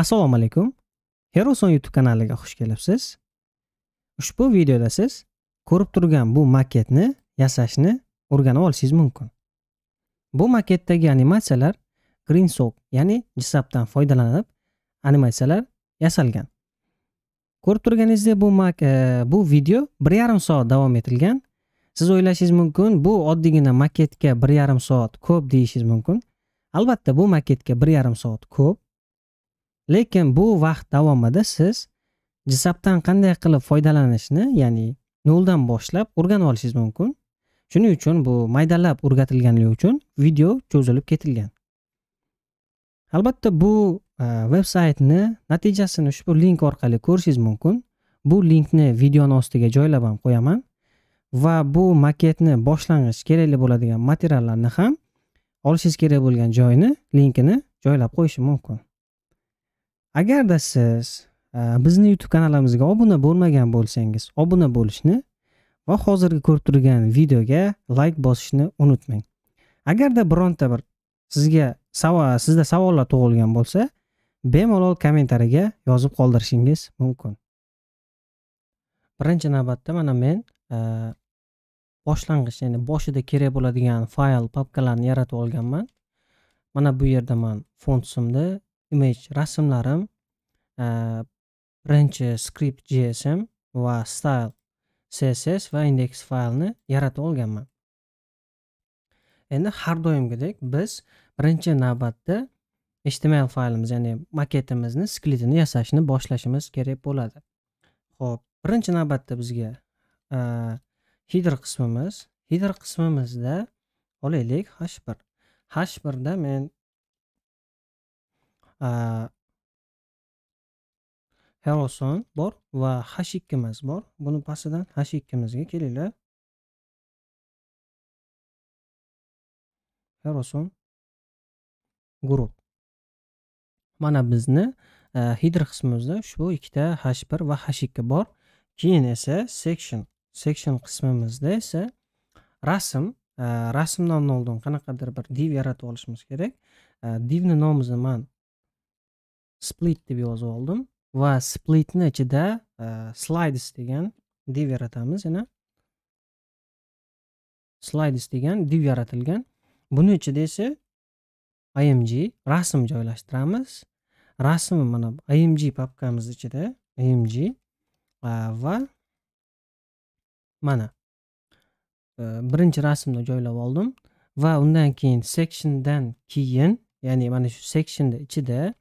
Assalomu alaykum. Heroson YouTube kanaliga xush kelibsiz. Ushbu videoda siz ko'rib turgan bu maketni yasashni o'rganib olishingiz mumkin. Bu maketdagi animatsiyalar GreenSock, ya'ni jisabdan foydalanib animatsiyalar yasalgan. Ko'rib turganingizdek bu mak e, bu video 1,5 soat davom etilgan Siz o'ylashingiz mumkin, bu oddiygina maketga 1,5 soat ko'p deyishingiz mumkin. Albatta bu maketga 1,5 soat ko'p. Lekin bu vaqt davomida siz jisabdan qanday qilib foydalanishni, ya'ni noldan boshlab o'rganib olishingiz mumkin. Shuning uchun bu maydalab o'rgatilganligi uchun video cho'zilib ketilgan. Albatta bu e, veb saytni natijasini ushbu link orqali ko'rishingiz mumkin. Bu linkni videoni ostiga joylab ham qo'yaman va bu maketni boshlang'ich kerakli bo'ladigan materiallarni ham olishingiz kerak bo'lgan joyni linkini joylab qo'yishim mumkin. Agarda siz e, bizni YouTube kanalimizga obuna bo'lmagan bo'lsangiz, obuna bo'lishni va hozirgi ko'rib turgan videoga like bosishni unutmang. Agarda bironta bir sizga savol, sizda savollar tug'ilgan bo'lsa, bemalol kommentariyaga yozib qoldirishingiz mumkin. Birinchi navbatda mana men e, boshlang'ich, ya'ni boshida kerak bo'ladigan fayl, papkalarni yaratib olganman. Mana bu yerda men fontsimni image rasmlarim e, birinchi script gsm va style css va index faylni yaratib olganman. Endi har doimgidek biz birinchi navbatda html faylimiz ya'ni maketimizni sklitini yasashni boshlashimiz kerak bo'ladi. Ho'p birinchi navbatda bizga e, header qismimiz. Header qismimizda olaylik h1 h1da men Heroson bor va H2-imiz bor. Buni pastidan H2-imizga kelinglar. Heroson guruh. Mana bizni header qismimizda ushbu ikkita H1 va H2 bor. Keyin esa section section qismimizda esa rasm rasmdan oldin qanaqadir bir div yaratib olishimiz kerak. Divni nomini men split deb yozib oldim va splitni ichida e, slides degan div yaratamiz yana. Slides degan div yaratilgan. Buni ichida esa img rasm joylashtiramiz. Rasm mana img papkamiz ichida img e, va mana e, birinchi rasmni joylab oldim va undan keyin sectiondan keyin ya'ni mana shu sectionni ichida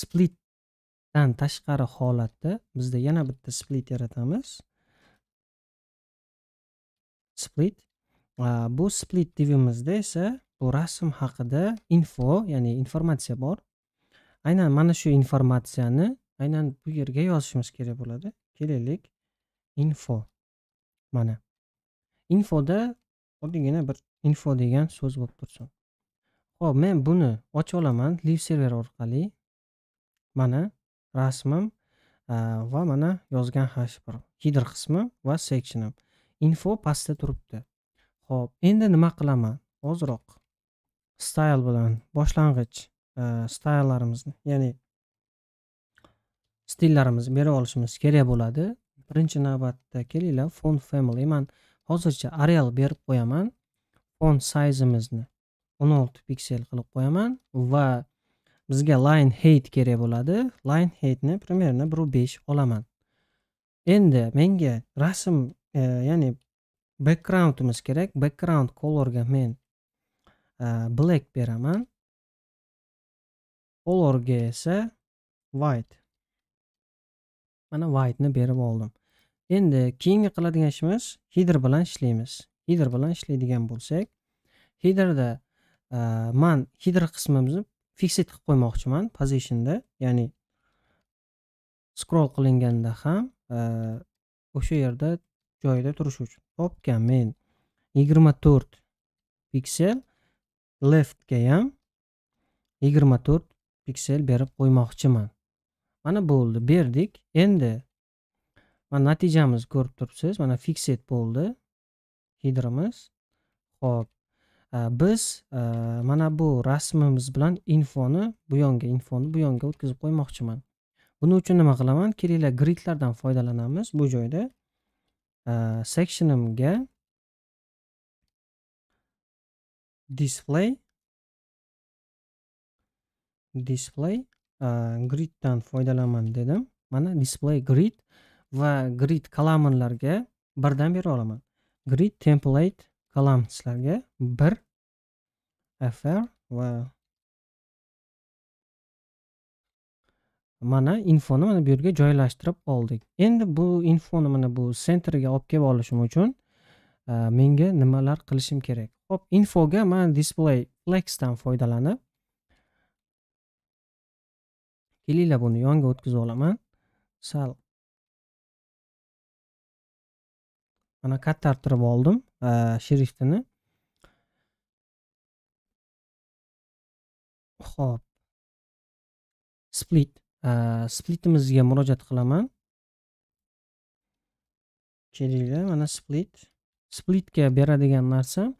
splitdan tashqari holatda bizda yana bitta split yaratamiz split bu split divimizda esa bu rasm haqida info ya'ni informatsiya bor aynan mana shu informatsiyani aynan bu yerga yozishimiz kerak bo'ladi kelaylik info mana infoda oddiygina bir info degan so'z bo'lib tursin ho'p men buni ochib olaman live server orqali mana rasmim va mana yozgan h1 header qismi va sectionim. Info pastda turibdi. Ho'p endi nima qilaman? Ozroq. Style bilan boshlang'ich stylelarimizni, ya'ni stillarimizni berib olishimiz kerak bo'ladi. Birinchi navbatda kelinglar font family. Man hozircha arial berib qo'yaman. Font sizeimizni 16 piksel qilib qo'yaman va bizga line height kerak bo'ladi. Line heightni примерно bir besh olaman. Endi menga rasm e, ya'ni backgroundimiz kerak. Background colorga men e, black beraman. Colorga esa white. Mana white'ni berib oldim. Endi keyingi qiladigan ishimiz header bilan ishlaymiz. Header bilan ishlaydigan bo'lsak headerda e, man header qismimizni fixed qilib qo'ymoqchiman positionda. Ya'ni scroll qilinganda ham eh, o'sha yerda joyida turishi uchun. Topgan men yigirma to'rt piksel leftga ham yigirma to'rt piksel berib qo'ymoqchiman. Mana bo'ldi berdik. Endi mana natijamizni ko'rib turibsiz mana fixed bo'ldi. Headerimiz ho'p Э, biz э, mana bu rasmimiz bilan infoni bu yonga infoni bu yonga o'tkazib qo'ymoqchiman. Buning uchun nima qilaman? Kelinglar gridlardan foydalanamiz bu joyda. Э, sectionimga display display griddan foydalanaman dedim. Mana display grid va grid columnlarga birdan bera olaman. Grid template columnslarga bir fr va mana infoni mana bu yerga joylashtirib oldik. Endi bu infoni mana bu sentrga olib kelib olishim uchun e, menga nimalar qilishim kerak? Ho'p infoga man display flexdan foydalanib kelinglar buni yonga o'tkazib olaman. Sal. Mana kattartirib oldim. Shriftini ho'p split splitimizga murojaat qilaman kelinglar mana split splitga beradigan narsam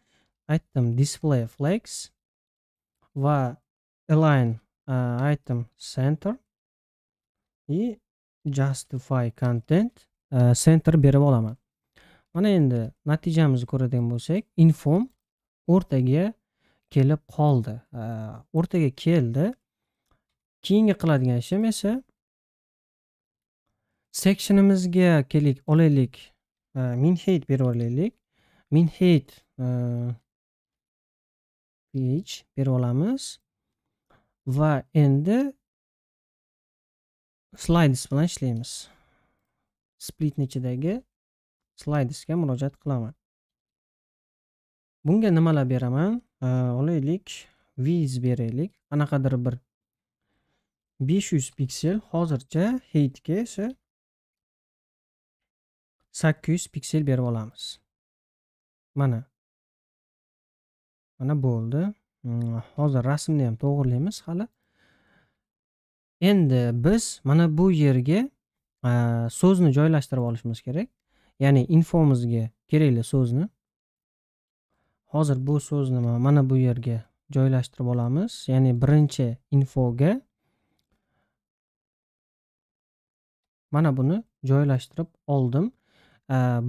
aytdim display flex va align item center. И justify content center berib olaman mana endi natijamizni ko'radigan bo'lsak infom o'rtaga kelib qoldi. O'rtaga keldi. Keyingi qiladigan ishim esa sectionimizga kelik olaylik. Min height berib olaylik. Min height page berib olamiz. Va endi slides bilan ishlaymiz. Splitni ichidagi slidesga murojaat qilaman. Bunga nimalar beraman? Olaylik viz beraylik. Qanaqadir bir besh yuz piksel hozircha heytga esa sakkiz yuz piksel berib olamiz. Mana. Mana bo'ldi. Hmm, hozir rasmni ham to'g'irlaymiz hali. Endi biz mana bu yerga so'zni joylashtirib olishimiz kerak. Ya'ni infomizga kerakli so'zni hozir bu so'zni mana bu yerga joylashtirib olamiz. Ya'ni birinchi infoga mana buni joylashtirib oldim.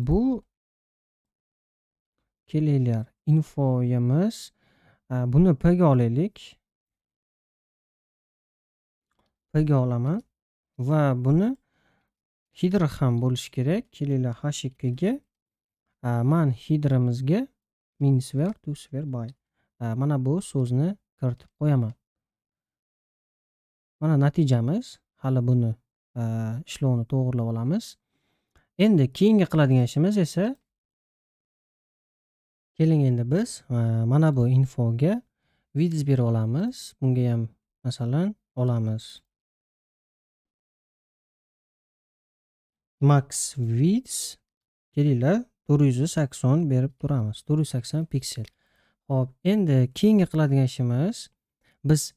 Bu kelinglar infoyimiz buni p ga olaylik. P ga olaman va buni hidra ham bo'lishi kerak. Kelinglar h ikkiga e, man hidramizga minsver tusver by e, mana bu so'zni kiritib qo'yaman. Mana natijamiz hali buni e, ishlovni to'g'irlab olamiz. Endi keyingi qiladigan ishimiz esa keling endi biz mana bu infoga vids berib olamiz. Bunga ham masalan olamiz. Max width kelinglar to'rt yuz sakson berib turamiz. To'rt yuz sakson piksel. Ho'p endi keyingi qiladigan ishimiz biz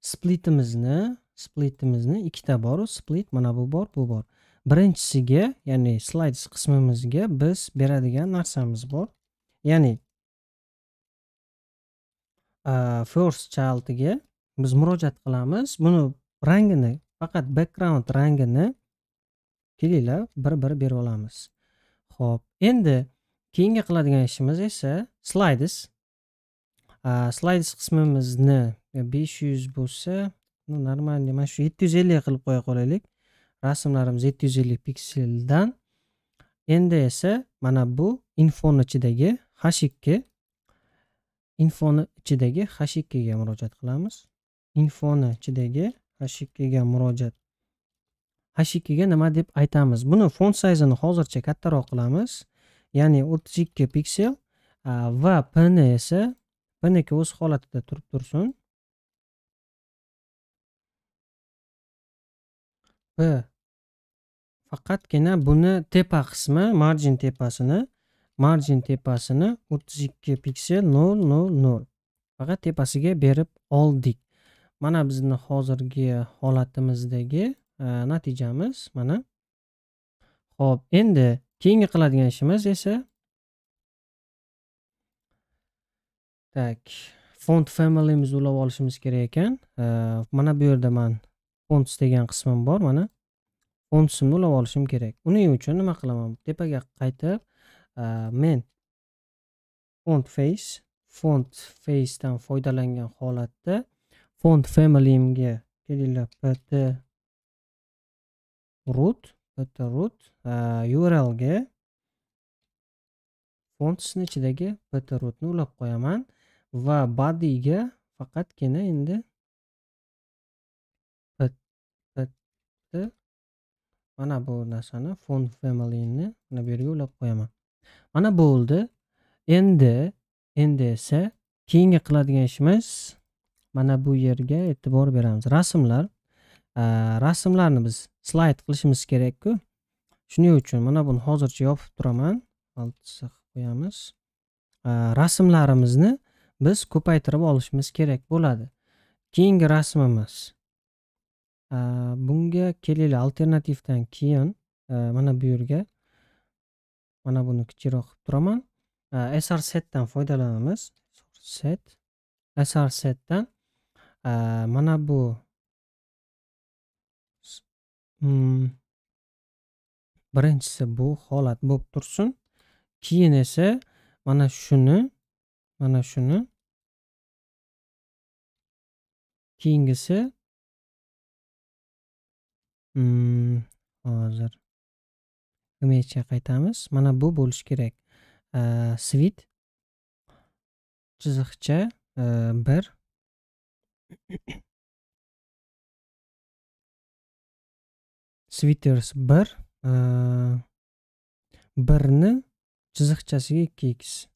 splitimizni splitimizni ikkita boru split mana bu bor bu bor. Birinchisiga ya'ni slides qismimizga biz beradigan narsamiz bor. Ya'ni first childga biz murojaat qilamiz. Buni rangini faqat background rangini kelinglar bir bir berib olamiz. Ho'p endi keyingi qiladigan ishimiz esa slides. Slides qismimizni besh yuz bo'lsa нормальный mana shu yetti yuz ellik qilib qo'ya qolaylik. Rasmlarimiz yetti yuz ellik pikseldan. Endi esa mana bu infoni ichidagi h ikki infoni ichidagi h ikkiga murojaat qilamiz. Infoni ichidagi hashikkiga murojaat. Hashikkiga nima deb aytamiz? Buni font sayzini hozircha kattaroq qilamiz. Ya'ni o'ttiz ikki piksel va p ni esa pniki o'z holatida turib tursin. P. Faqatgina buni tepa qismi margin tepasini margin tepasini o'ttiz ikki piksel nol nol nol. Faqat tepasiga berib oldik. Mana bizni hozirgi holatimizdagi e, natijamiz mana. Ho'p endi keyingi qiladigan ishimiz esa tak font familymizni ulab olishimiz kerak ekan. E, mana bu yerda man fonts degan qismim bor mana fontsimni ulab olishim kerak. Uning uchun nima qilaman? Tepaga qaytib e, men font face font facedan foydalangan holatda font familymga kelinglar pt root pt root urlga fontsni ichidagi pt rootni ulab qo'yaman va bodyga faqatgina endi mana bu narsani font familyni mana bu yerga ulab qo'yaman. Mana bo'ldi. Endi endi esa keyingi qiladigan ishimiz mana bu yerga e'tibor beramiz. Rasmlar rasmlarni biz slayd qilishimiz kerakku. Shuning uchun mana buni hozircha yopib turaman. Alt qilib qo'yamiz rasmlarimizni biz ko'paytirib olishimiz kerak bo'ladi. Keyingi rasmimiz. Bunga kelinglar. Alternativdan keyin mana bu yerga mana buni kichikroq qilib turaman. Sr setdan foydalanamiz. Set. Sr setdan Mana bu birinchisi bu holat bo'lib tursin. Keyin esa mana shuni, mana shuni keyingisi mm, hozir imagega qaytamiz? Mana bu bo'lishi kerak. Svit chiziqcha, e, bir 1 sweaters bir e, birni chiziqchasiga ikki x.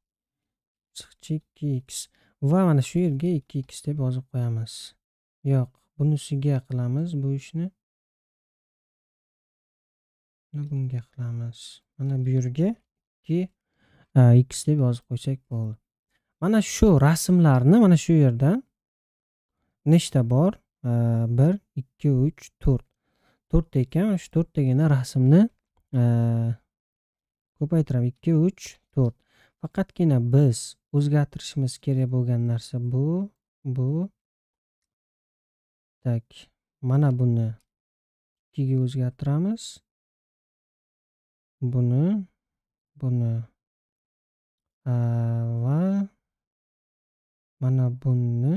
Chiziqcha ikki x. Va mana shu yerga ikki x deb yozib qo'yamiz. Yo'q bunisiga qilamiz bu ishni. Bunga qilamiz. Mana bu yerga ikki e, x deb yozib qo'ysak bo'ldi. Mana shu rasmlarni mana shu yerdan nechta bor? Bir ikki uch to'rt. To'rtta ekan shu to'rttagina rasmni ko'paytiramiz ikki uch to'rt. Faqatgina biz o'zgartirishimiz kerak bo'lgan narsa bu bu. Tak mana buni ikkiga o'zgartiramiz. Buni buni va mana buni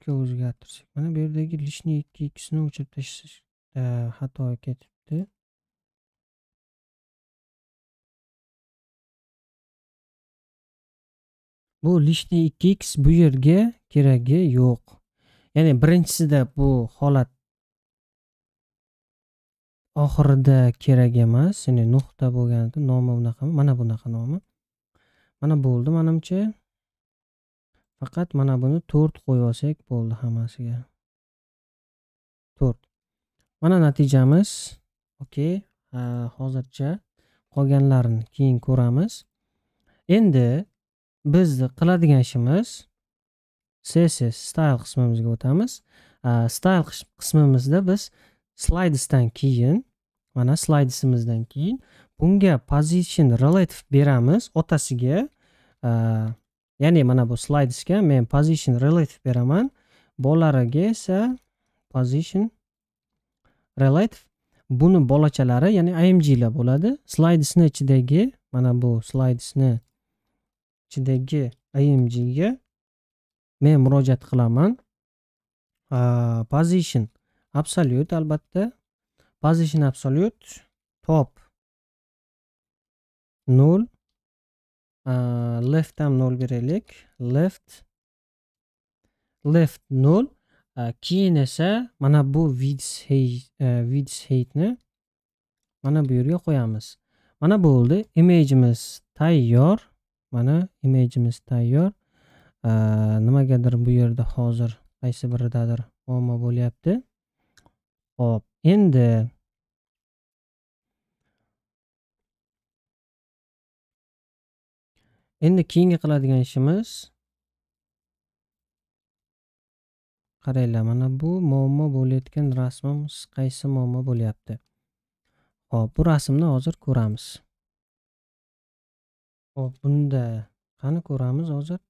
uchga o'zgartirsak mana bu yerdagi лишний ikki ikkisini o'chirib tashlashda e, xato ketibdi. Bu лишний ikki x bu yerga keragi yo'q. Ya'ni birinchisida bu holat oxirida kerak emas ya'ni nuqta bo'lganida nomi bunaqami mana bunaqa nomi. Mana bo'ldi manimcha. Faqat mana buni to'rt qo'yib olsak bo'ldi hammasiga. To'rt. Mana natijamiz okey hozircha qolganlarini keyin ko'ramiz. Endi bizni qiladigan ishimiz css style qismimizga o'tamiz. Style qismimizda biz slidesdan keyin mana slaydisimizdan keyin bunga position relative beramiz otasiga. Ya'ni mana bu slaydisga men position relative beraman. Bolalariga esa position relative buni bolachalari ya'ni imglar bo'ladi. Slidesni ichidagi mana bu slidesni ichidagi imgga men murojaat qilaman. Position absolute albatta. Position absolute top. 0 Э, left ham 0 beraylik left. Left 0 keyin esa mana bu width э, width heightni mana bu yerga qo'yamiz. Mana bo'ldi. Imageimiz tayyor. Mana imageimiz tayyor. Э, nimagadir bu yerda hozir qaysi biridadir muammo bo'lyapti. Hop, endi endi keyingi qiladigan ishimiz qaranglar mana bu muammo bo'layotgan rasmimiz qaysi muammo bo'lyapti hop bu rasmni hozir ko'ramiz Hop, bunda qani ko'ramiz hozir?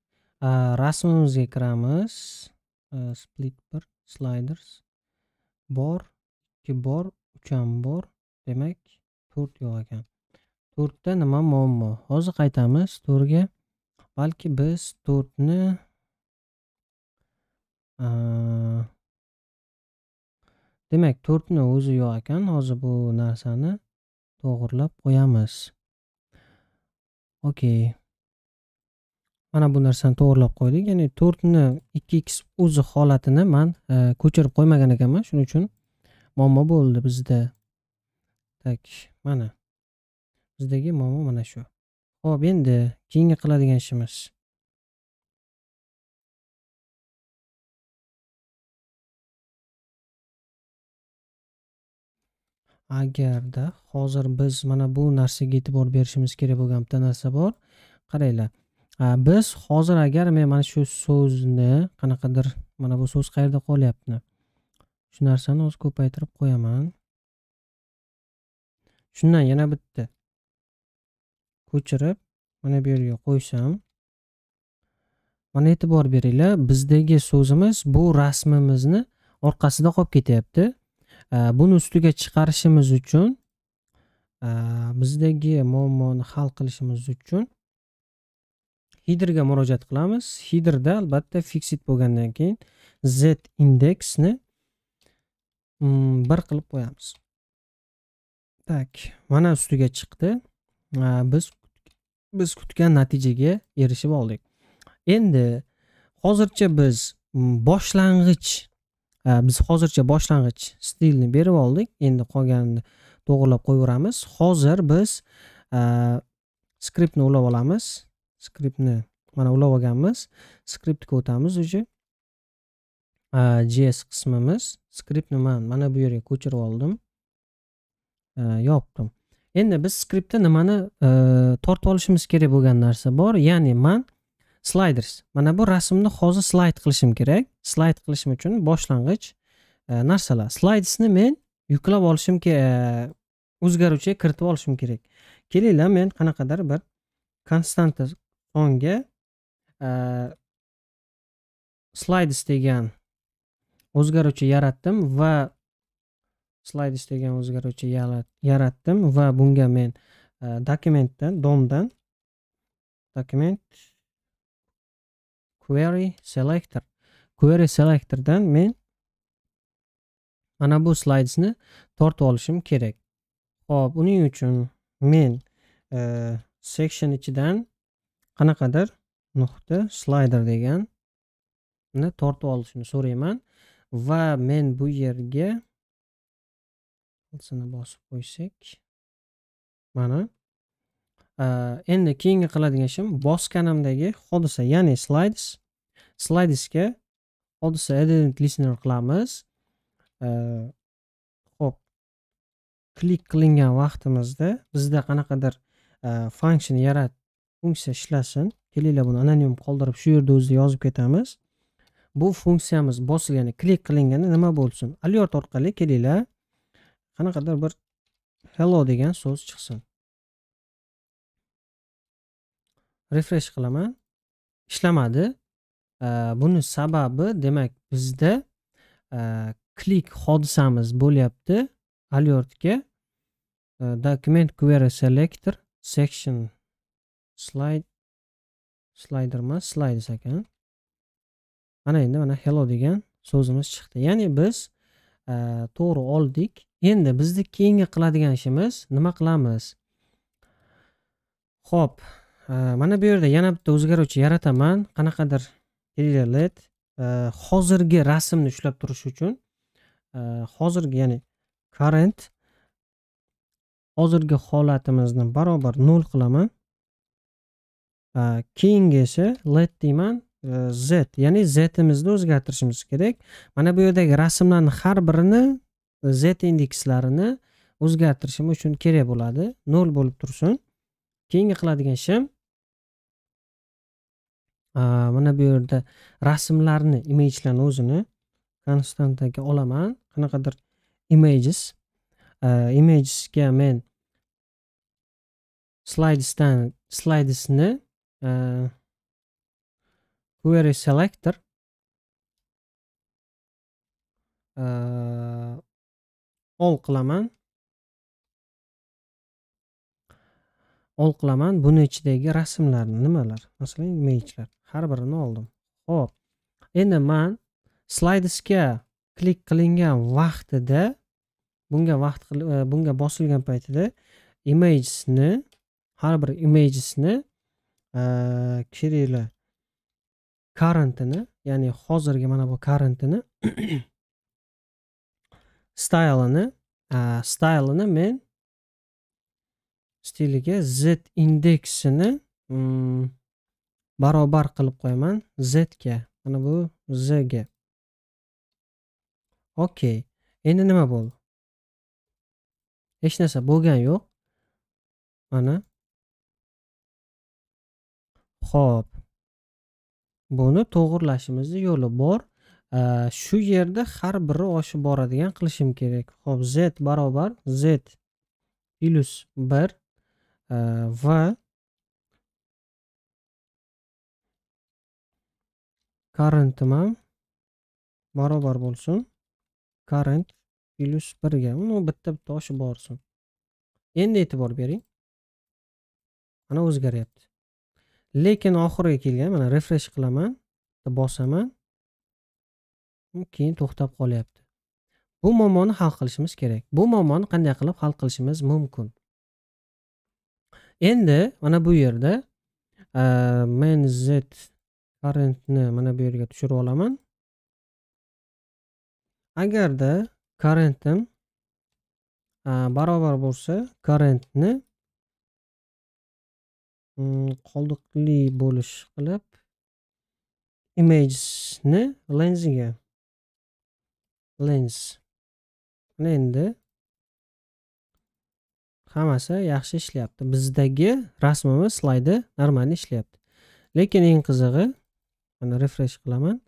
Rasmimizga kiramiz. Split bir, sliders bor, 2 bor, 3 ham bor. Demak, 4 yo'q ekan. 4 da nima muammo? Hozir qaytamiz 4 ga. Balki biz 4 ni a, demak 4 ni o'zi yo'q ekan. Hozir bu narsani to'g'irlab qo'yamiz. okey Mana bu narsani to'g'irlab qo'ydik. Ya'ni 4 ni 2x o'zi holatini man e, ko'chirib qo'ymagan ekanman. Shuning uchun muammo bo'ldi bizda. Tak, mana. Bizdagi muammo mana shu. Xo'p, endi keyingi qiladigan ishimiz agarda hozir biz mana bu narsaga e'tibor berishimiz kerak bo'lgan bitta narsa bor. Qaranglar. Biz hozir agar men mana shu so'zni qanaqadir mana bu so'z qayerda qolyapti? Shu narsani hozir ko'paytirib qo'yaman. Shundan yana bitta ko'chirib mana bu yerga qo'ysam mana e'tibor beringlar, bizdagi so'zimiz bu rasmimizni orqasida qolib ketyapti. Buni ustiga chiqarishimiz uchun bizdagi muammoni hal qilishimiz uchun hidrga murojaat qilamiz. hidrda albatta fixit bo'lgandan keyin z indeksni mm, bir qilib qo'yamiz. Tak, mana ustiga chiqdi. Biz biz kutgan natijaga erishib oldik. Endi hozircha biz boshlang'ich biz hozircha boshlang'ich stilni berib oldik. Endi qolganini to'g'irlab qo'yaveramiz. Hozir biz skriptni ulab olamiz. Skriptni mana ulab olganmiz. Skriptga o'tamiz уже. JS qismimiz. Skriptni man mana bu yerga ko'chirib oldim. Yopdim. Endi biz skriptda nimani tortib olishimiz kerak bo'lgan narsa bor. Ya'ni man sliders mana bu rasmni hozir slayd qilishim kerak. Slayd qilishim uchun boshlang'ich narsalar. slidesni men yuklab olishim o'zgaruvchiga kiritib olishim kerak. Kelinglar, men qanaqadir bir konstanta songa slides degan o'zgaruvchi yaratdim va slides degan o'zgaruvchi yaratdim va bunga men e, dokumentdan domdan dokument query selector. Query selectordan men mana bu slidesni tortib olishim kerak. Ho'p uning uchun men e, section ichidan qanaqadir nuqta slider deganni tortib olishini so'rayman va men bu yerga ilsini bosib qo'ysak mana endi keyingi qiladigan ishim bosganimdagi hodisa ya'ni slides. Slidesga hodisa edit listener qilamiz. Ho'p klik qilingan vaqtimizda bizda qanaqadir function yarat funksiya ishlasin. Kelinglar buni anonim qoldirib shu yerda o'zida yozib ketamiz. Bu funksiyamiz bosilganda klik qilinganda nima bo'lsin? Alert orqali kelinglar. Qanaqadir bir hello degan so'z chiqsin. Refresh qilaman. Ishlamadi. Buni sababi demak bizda klik hodisamiz bo'lyapti. Alertga document query selector section slide slider emas slides ekan mana endi mana hello degan so'zimiz chiqdi. Ya'ni biz to'g'ri oldik. Endi bizni keyingi qiladigan ishimiz nima qilamiz? Ho'p e, mana bu yerda yana bitta o'zgaruvchi yarataman. Qanaqadir let e, hozirgi rasmni ushlab turish uchun e, hozirgi ya'ni current hozirgi holatimizni barobar nol qilaman. Keyingi esa let deyman z ya'ni zimizni o'zgartirishimiz kerak. Mana bu yerdagi rasmlarni har birini z indekslarini o'zgartirishim uchun kerak bo'ladi. Nol bo'lib tursin. Keyingi qiladigan ishim mana bu yerda rasmlarni imagelarni o'zini konstantaga olaman. Qanaqadir images imagesga men slidesdan slidesni query selector ol qilaman. Ol qilaman buni ichidagi rasmlar nimalar? Masalan imagelar har birini oldim. Ho'p endi man slaydisga klik qilingan vaqtida bunga vaqt e, bunga bosilgan paytida imagesni har bir imagesni e, kirili karantini currentini ya'ni hozirgi mana bu currentini stylini stylini men stiliga z indeksini mm, barobar qilib qo'yaman. Z ga mana bu z ga okey endi nima bo'ldi? Hech narsa bo'lgani yo'q. Mana. Ho'p buni to'g'irlashimizni yo'li bor. Э, shu yerda har biri oshib boradigan qilishim kerak. Ho'p z barobar z plyus bir e, va currentim ham barobar bo'lsin. Current plyus birga uni bitta bitta oshib borsin. Endi e'tibor bering. Mana o'zgaryapti. Lekin oxiriga kelgan mana refresh qilaman bosaman. Keyin to'xtab qolyapti. Bu muammoni hal qilishimiz kerak. Bu muammoni qanday qilib hal qilishimiz mumkin? Endi mana bu yerda men z currentni mana bu yerga tushirib olaman. Agarda currentim barobar bo'lsa currentni mm, qoldiqli bo'lish qilib imagesni lensiga lens mana endi hammasi yaxshi ishlayapti. Bizdagi rasmimiz slaydi нормально ishlayapti. Lekin eng qizig'i mana refresh qilaman.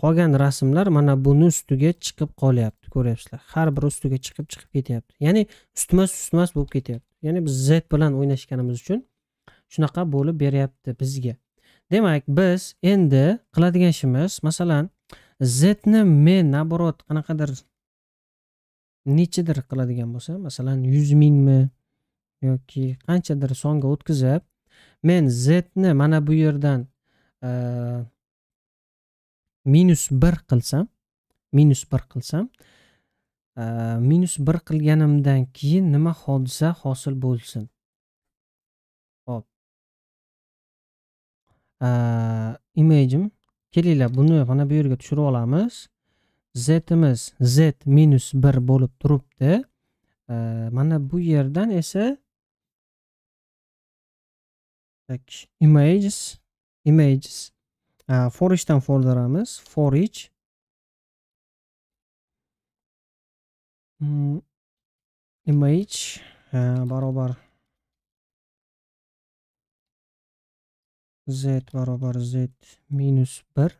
Qolgan rasmlar mana buni ustiga chiqib qolyapti ko'ryapsizlar. Har biri ustiga chiqib chiqib ketyapti. Ya'ni ustma ustmas bo'lib ketyapti. Ya'ni biz z bilan o'ynashganimiz uchun shunaqa bo'lib beryapti bizga. Demak biz endi qiladigan ishimiz masalan masalanzni men наоборот qanaqadir nechidir qiladigan bo'lsa masalan yuz mingmi yoki qanchadir songa o'tkazib men menzni mana bu yerdan e, minus bir qilsam minus bir qilsam e, minus bir qilganimdan keyin nima hodisa hosil bo'lsin? Hop e, imagim kelinglar buni mana bu yerga tushirib olamiz zimiz z minus bir bo'lib turibdi mana bu yerdan esa images images. For eachdan folderamiz for each hmm, image. Barobar z barobar z minus bir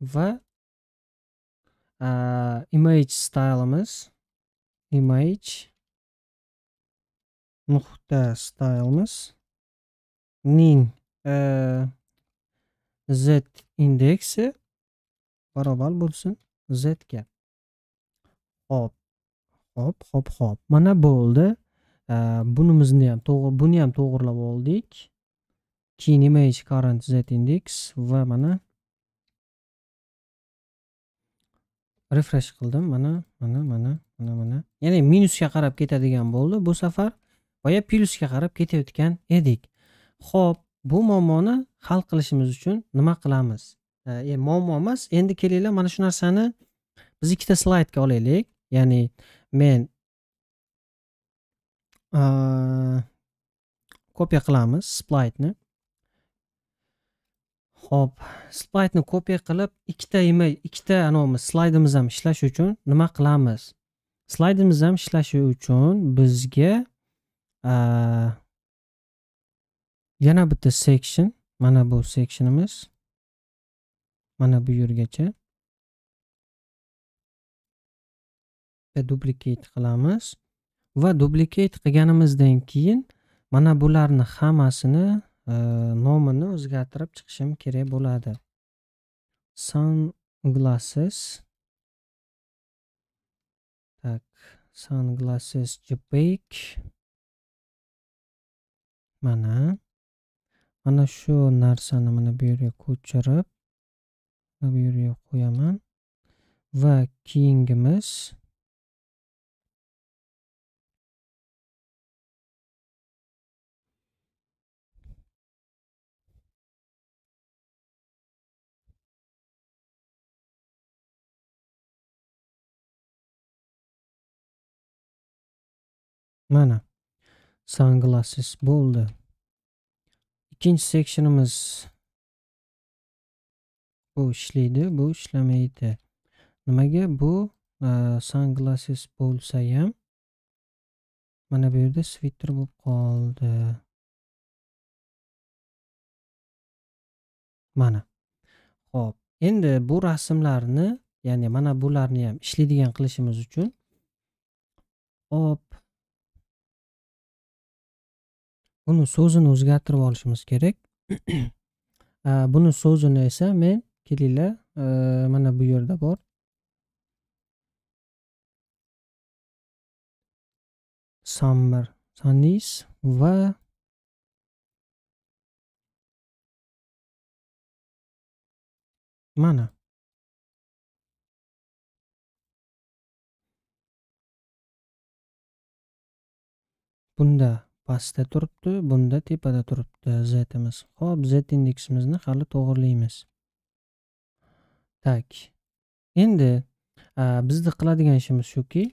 va image styleimiz image. Nuqta stylimiz ning e, z indeksi. Barobar bo'lsin z ga. Hop hop hop hop. Mana bo'ldi. Bunimizni ham to'g'ri buni ham to'g'irlab oldik. Keyin image current z index va mana refresh qildim. Mana mana mana mana mana. Ya'ni minusga qarab ketadigan bo'ldi bu safar boya plyusga qarab ketayotgan edik. Ho'p bu muammoni hal qilishimiz uchun nima qilamiz? E, muammo emas. Endi kelinglar mana shu narsani biz ikkita slaydga olaylik. Ya'ni men kopiya qilamiz splaytni ho'p splaytni kopiya qilib, ikkita image, ikkita anavimiz slaydimiz ham ishlashi uchun nima qilamiz? Slaydimiz ham ishlashi uchun bizga yana bitta section, mana bu sectionimiz. Mana bu yergacha. duplicate qilamiz va duplikat qilganimizdan keyin mana bularni hammasini e, nomini o'zgartirib chiqishim kerak bo'ladi. Sunglasses. Tak sunglasses jpeg. Mana. Mana shu narsani mana bu yerga ko'chirib mana bu yerga qo'yaman. Va keyingimiz mana sunglasses bo'ldi. Ikkinchi sectionimiz bu ishlaydi bu ishlamaydi. Nimaga bu? Sunglasses bo'lsa ham mana bu yerda sviter bo'lib qoldi. Mana. Ho'p endi bu rasmlarni ya'ni mana bularni ham ishlaydigan qilishimiz uchun hop buni so'zini o'zgartirib olishimiz kerak buni so'zini esa men kelinglar mana bu yerda bor. Summer sunnis va mana. Bunda pastda turibdi bunda tepada turibdi zimiz. Ho'p z indeksimizni hali to'g'irlaymiz. Tak. Endi bizni qiladigan ishimiz shuki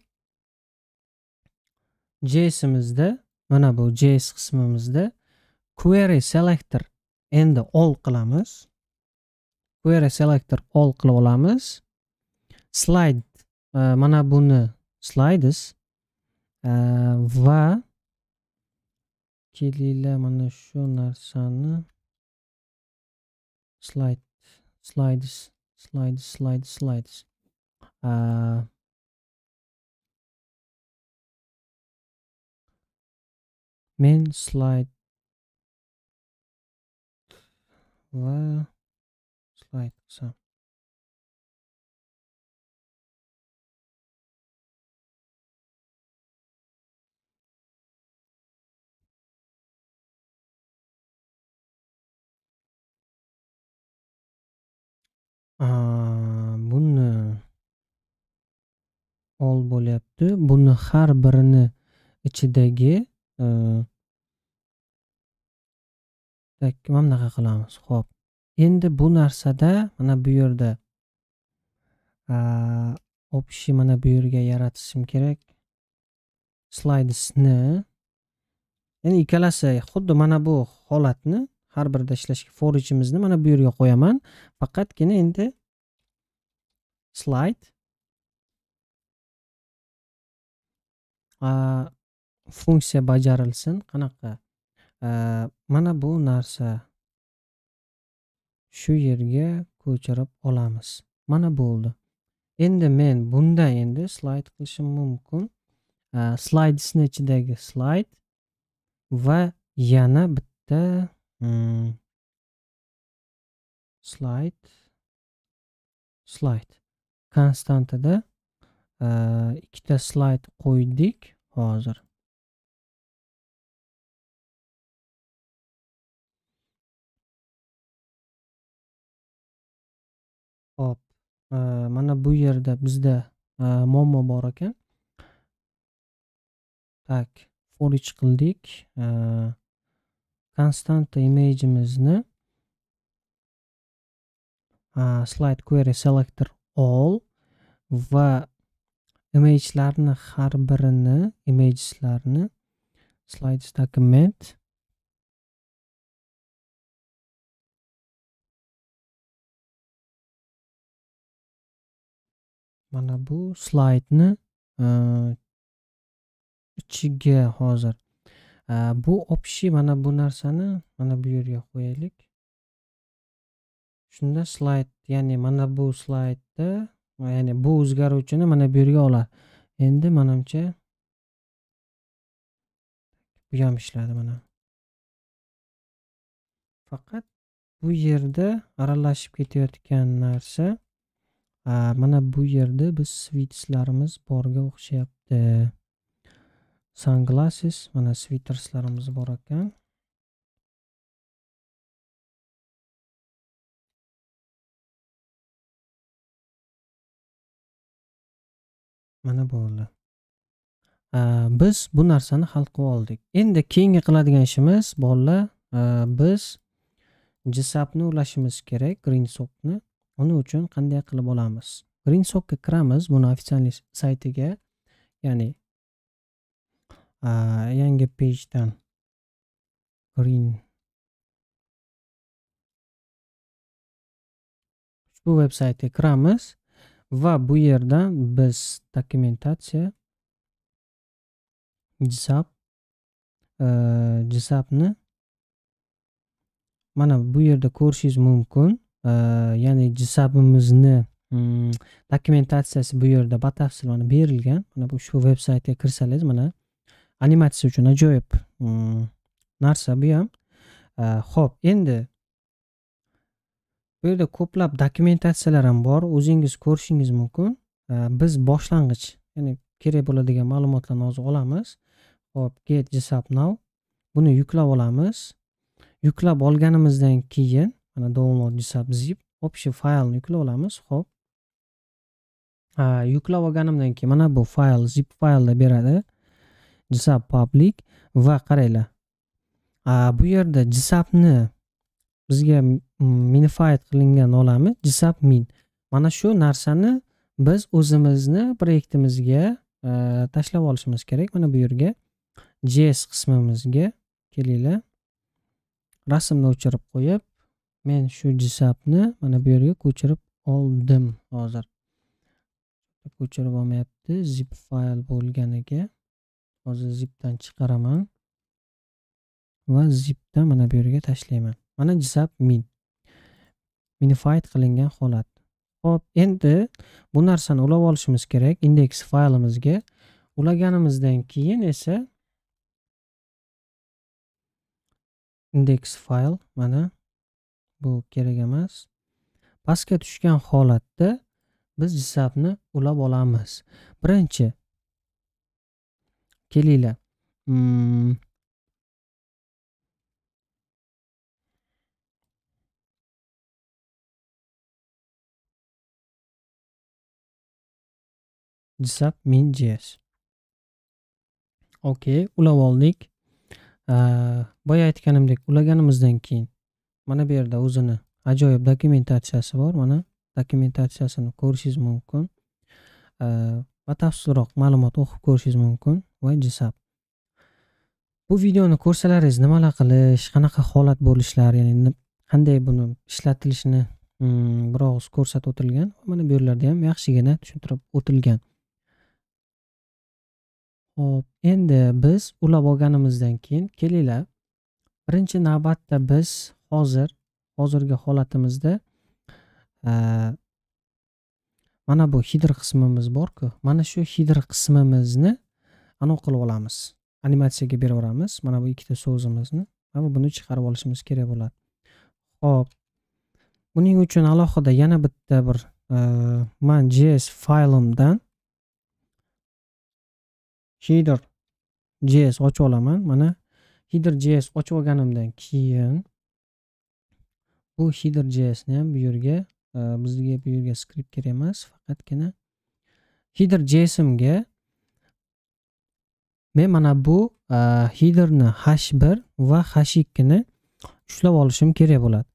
jsimizda mana bu js qismimizda query selector endi all qilamiz. Query selector all qilib olamiz. Slide mana buni slides va kelinglar mana shu narsani slide slides slides slides slides men slide va slide qilsam buni ol bo'lyapti. Buni har birini ichidagi e, tak mana bunaqa qilamiz. Ho'p endi bu narsada mana bu yerda общий mana bu yerga yaratishim kerak. Slaydisni ya'ni ikkalasi xuddi mana bu holatni har birida ishlashga for each'imizni mana bu yerga qo'yaman. Faqatgina endi slayd funksiya bajarilsin. Qanaqa? Mana bu narsa shu yerga ko'chirib olamiz. Mana bo'ldi. Endi men bunda endi slayd qilishim mumkin. Slaydsni ichidagi slayd va yana bitta slayd slayd konstantada ikkita slayd qo'ydik hozir Hop, mana bu yerda bizda muammo bor ekan. Tak, for each qildik. Konstanta image'imizni slide query selector all. Va image'larni har birini images'larni slides document. Mana bu slaydni ichiga hozir bu общий mana bu narsani mana bu yerga qo'yaylik shunda slayd ya'ni mana bu slaydda ya'ni bu o'zgaruvchini mana bu yerga oladi endi manimcha bu ham ishladi mana faqat bu yerda aralashib ketayotgan narsa mana bu yerda biz switchlarimiz borga o'xshayapti sunglasses mana sviterslarimiz bor ekan. Mana bo'ldi. Biz bu narsani hal qilib oldik. Endi keyingi qiladigan ishimiz bolalar e, biz jsapni ulashimiz kerak greensockni uning uchun qanday qilib olamiz? Greensockga kiramiz buni ofitsialniy saytiga ya'ni yangi pejdan green ushbu veb saytga kiramiz va bu yerdan biz dokumentatsiya jisab jisabni mana bu yerda ko'rishingiz mumkin ya'ni jisabimizni dokumentatsiyasi bu yerda batafsil mana berilgan mana ushbu veb saytga kirsangiz mana animatsiya uchun ajoyib mm, narsa bu ham ho'p э, endi bu yerda ko'plab dokumentatsiyalar ham bor o'zingiz ko'rishingiz mumkin. Э, biz boshlang'ich ya'ni kerak bo'ladigan ma'lumotlarni hozir olamiz. Hop get jsap now. Buni yuklab olamiz. Yuklab olganimizdan keyin mana download jsap zip общий faylni yuklab olamiz ho'p э, yuklab olganimdan keyin mana bu fayl zip faylda beradi. Jsap public va qaranglar. Bu yerda jsapni bizga minified qilingan olami jsap min. Mana shu narsani biz o'zimizni proyektimizga e, tashlab olishimiz kerak. Mana bu yerga js qismimizga kelinglar. Rasmni o'chirib qo'yib men shu jsapni mana bu yerga ko'chirib oldim hozir. Ko'chirib olmayapti zip fayl bo'lganiga. Hozir zipdan chiqaraman. Va zipda mana bu yerga tashlayman. Mana jsap min. Minified qilingan holat. Ho'p endi bu narsani ulab olishimiz kerak index faylimizga ulaganimizdan keyin esa index fayl mana bu kerak emas. Pastga tushgan holatda biz jisabni ulab olamiz. Birinchi kelinglar hmm. jsap min js okey ulab oldik boya aytganimdek ulaganimizdan keyin mana bu yerda o'zini ajoyib dokumentatsiyasi bor mana dokumentatsiyasini ko'rishingiz mumkin batafsilroq ma'lumot o'qib ko'rishingiz mumkin va jsap bu videoni ko'rsalaringiz nimalar qilish qanaqa holat bo'lishlari ya'ni qanday buni ishlatilishini mm, bir og'iz ko'rsatib o'tilgan mana bu yerlarda ham yaxshigina tushuntirib o'tilgan. Xo'p, endi biz ulab olganimizdan keyin kelinglar, birinchi navbatda biz hozir hozirgi holatimizda eh, mana bu hidr qismimiz bor-ku, mana shu hidr qismimizni anavi qilib olamiz. Animatsiyaga beraveramiz. Mana bu ikkita so'zimizni va buni chiqarib olishimiz kerak bo'ladi. Xo'p. Buning uchun alohida yana bitta bir e, man js faylimdan header js ochib olaman mana header js ochib olganimdan keyin bu header jsni ham bu yerga Э, bizga bu yerga skript kerak emas faqatgina header jsimga men mana bu e, headerni h bir va h ikkini ushlab olishim kerak bo'ladi.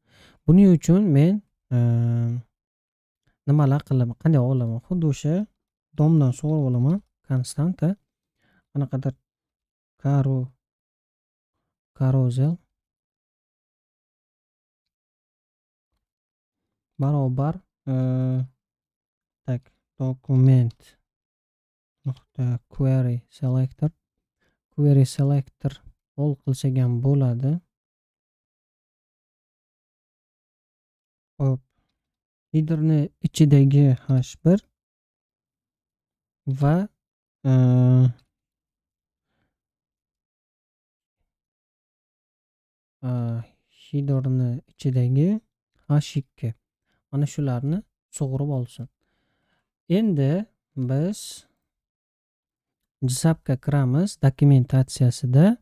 Buning uchun men e, nimalar qilaman qanday olaman? Xuddi o'sha domdan sug'urib olaman konstanta. Qanaqadir karo karuzel barobar e, tak dokument. Nuqta query selector. Query selector ol qilsak ham bo'ladi. Hop. Headerni ichidagi h1 va e, e, hidorni ichidagi h2 mana shularni sug'urib olsin. Endi biz jisabga kiramiz dokumentatsiyasida.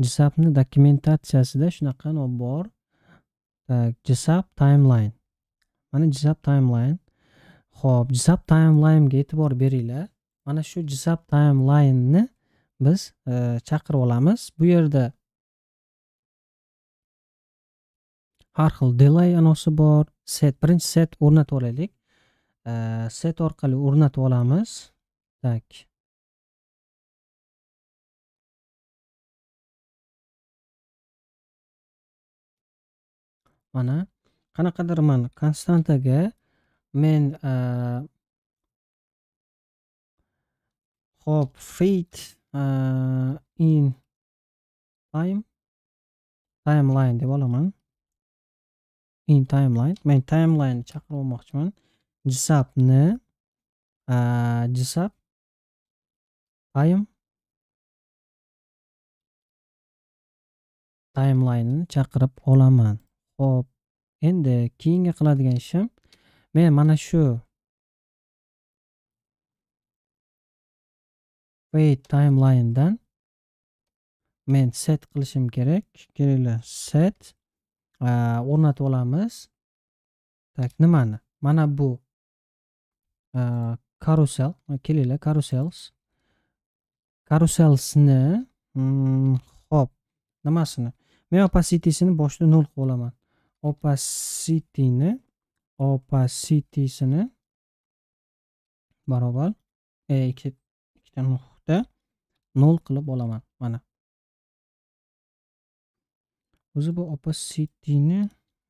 Jisabni dokumentatsiyasida shunaqa bor? Так jisab timeline. Mana jisab timeline. Ho'p jisab timelinega e'tibor beringlar. Mana shu jisab timelineni biz e, chaqirib olamiz. Bu yerda har xil delay anosi bor. Set birinchi set o'rnatib olaylik. Set orqali o'rnatib olamiz. Tak. Mana qanaqadir mana konstantaga men ho'p fit in time timeline deb olaman. In timeline. Men timeline chaqirib olmoqchiman. Jisabni jisab time timeline'ni chaqirib olaman. Ho'p endi keyingi qiladigan ishim men mana shu wait timeline'dan men set qilishim kerak. Kelinglar set. O'rnatib olamiz. Tak nimani? Mana bu karusel kelinglar karusels karuselsni ho'p nimasini men opacity'sini boshida nol qilib olaman opacity'ni opacity'sini barobar ikkita nuqta nol qilib olaman mana o'zi bu opacity'ni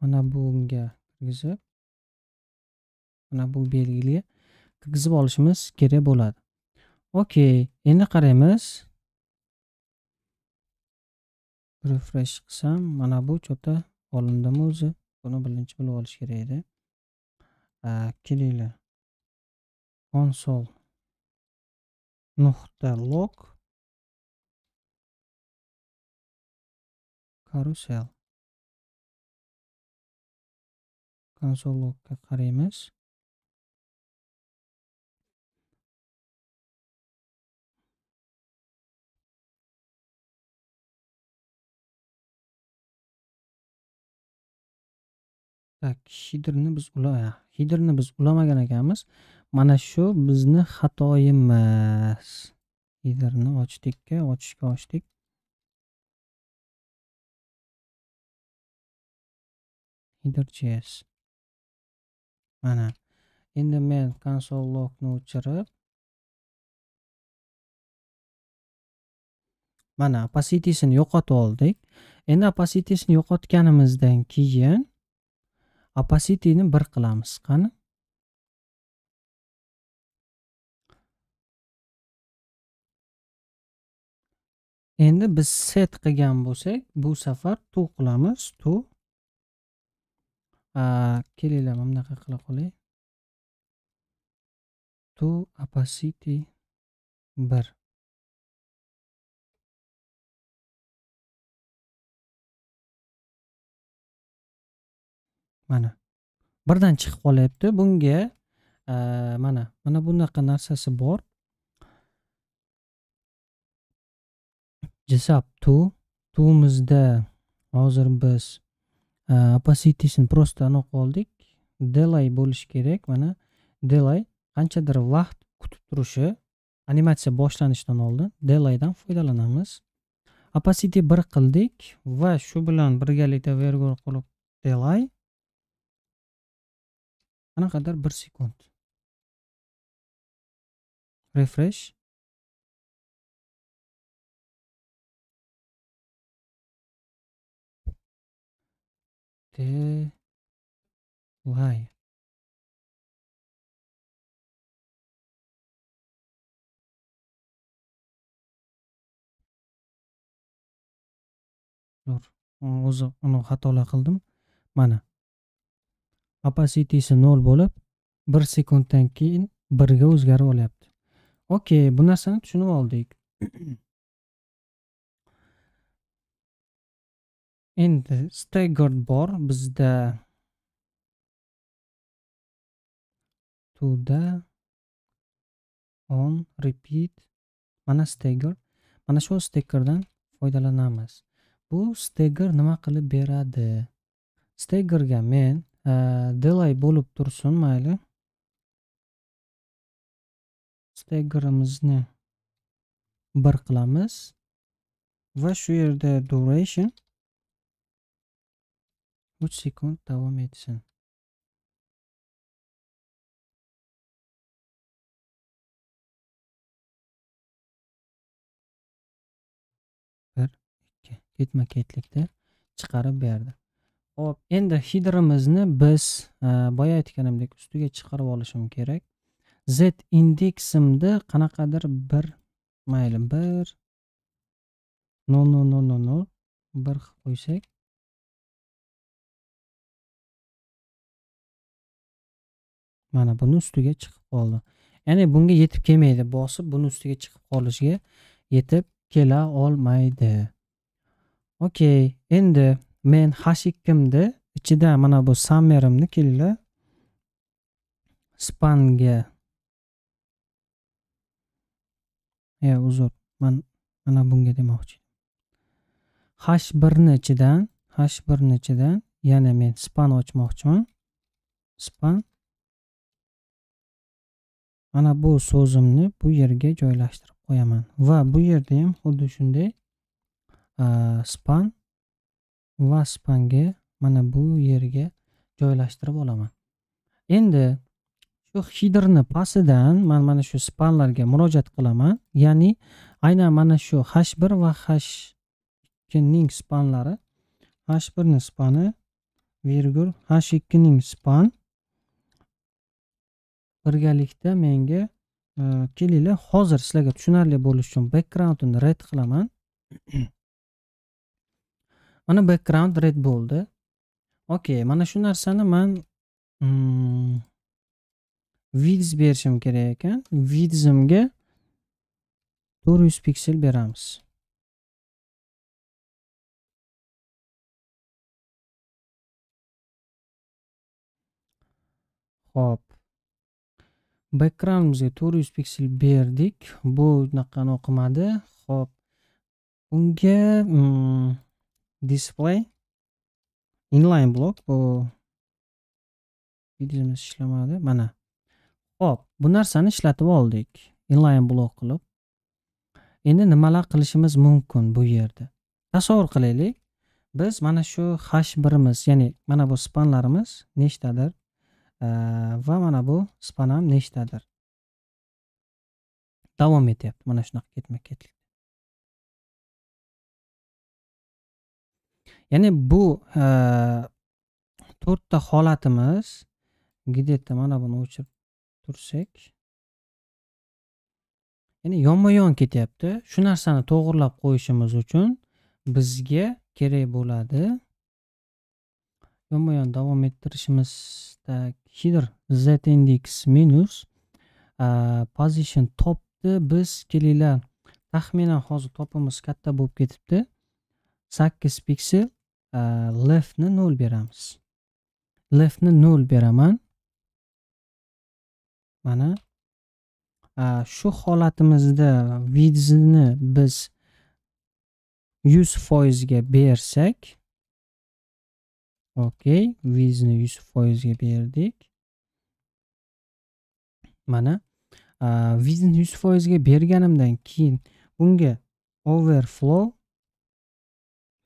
mana bunga kirgizib mana bu belgiga kirgizib olishimiz kerak bo'ladi. Okey endi qaraymiz. Refresh qilsam mana bu cho'ta olindimi o'zi? Buni birinchi bilib olish kerak edi. Kelinglar. Konsol. Nuqta log karusel. Konsol logga qaraymiz. Tak hidrni biz ula hidrni biz ulamagan ekanmiz. Mana shu bizni xatoyimiz. Hidrni ochdikka ochishga ochdik header.js mana endi men console logni o'chirib mana opacity'sini yo'qotib oldik endi opacity'sini yo'qotganimizdan keyin opacity'ni bir qilamiz qani endi biz set qilgan bo'lsak bu safar to qilamiz to kelinglar mana bunaqa qila qolay to opacity bir mana birdan chiqib qolyapti bunga mana mana bunaqa narsasi bor jisab to tuimizda hozir biz opacity'sini просто anaqa oldik delay bo'lishi kerak mana delay qanchadir vaqt kutib turishi animatsiya boshlanishidan oldin delaydan foydalanamiz opacity bir qildik va shu bilan birgalikda vergul qilib delay qanaqadir bir sekund refresh delay o'zi uni xatolar qildim. Mana. Opacity'si nol bo'lib bir sekunddan keyin birga o'zgarib olyapti. Okey bu narsani tushunib oldik. endi staggered bor bizda. Toda on repeat. Mana stagger mana shu staggerdan foydalanamiz. Bu stagger nima qilib beradi? Staggerga men e, delay bo'lib tursin mayli. Staggerimizni bir qilamiz. Va shu yerda duration uch sekund davom etsin. Bir ikki. Ketma ketlikda chiqarib berdi. Ho'p endi hidrimizni biz e, boya aytganimdek ustiga chiqarib olishim kerak. Z indeksimni qanaqadir bir mayli bir nol nol nol nol nol bir qilib qo'ysak mana buni ustiga chiqib qoldi. Ya'ni bunga yetib kelmaydi. Bosib buni ustiga chiqib qolishiga yetib kela olmaydi. Okey, endi men h2 ichida mana bu summerimni kelinglar spanga e uzr man mana bunga demoqchi h1 ni ichidan h1 ni ichidan yana men span ochmoqchiman span mana bu so'zimni bu yerga joylashtirib qo'yaman. Va bu yerda ham xuddi shunday span va spanga mana bu yerga joylashtirib olaman. Endi shu hidrni pastidan man mana shu spanlarga murojaat qilaman. Ya'ni aynan mana shu h bir va h ikkining spanlari h birni spani virgul h ikkining span birgalikda menga e, kelinglar hozir sizlarga tushunarli bo'lishi uchun backgroundini red qilaman. Mana background red bo'ldi. Okey mana shu narsani man vids width berishim kerak ekan. Vidsimga to'rt yuz piksel beramiz. Xo'p. Backgroundimizga 400 piksel berdik. Bu unaqani o'qimadi. Xo'p. Unga mm, display inline block bu videomiz ishlamadi. Mana. Xo'p, bu narsani ishlatib oldik. Inline block qilib. Endi nimalar qilishimiz mumkin bu yerda? Tasavvur qilaylik. Biz mana shu h birimiz ya'ni mana bu spanlarimiz nechtadir? Va mana bu span ham nechtadir davom etyapti mana shunaqa ketma ketlik Ya'ni bu to'rtta holatimiz где-то mana buni o'chirib tursak ya'ni yonma-yon ketyapti. Shu narsani to'g'irlab qo'yishimiz uchun bizga kerak bo'ladi yonma-yon davom ettirishimizda header z-index minus position topni biz kelinglar taxminan hozir topimiz katta bo'lib ketibdi. 8 piksel leftni 0 beramiz. Leftni 0 beraman. Mana shu holatimizda widthni biz 100% ga bersak okey vizni 100% ga berdik. Mana vizni 100% ga berganimdan keyin bunga overflow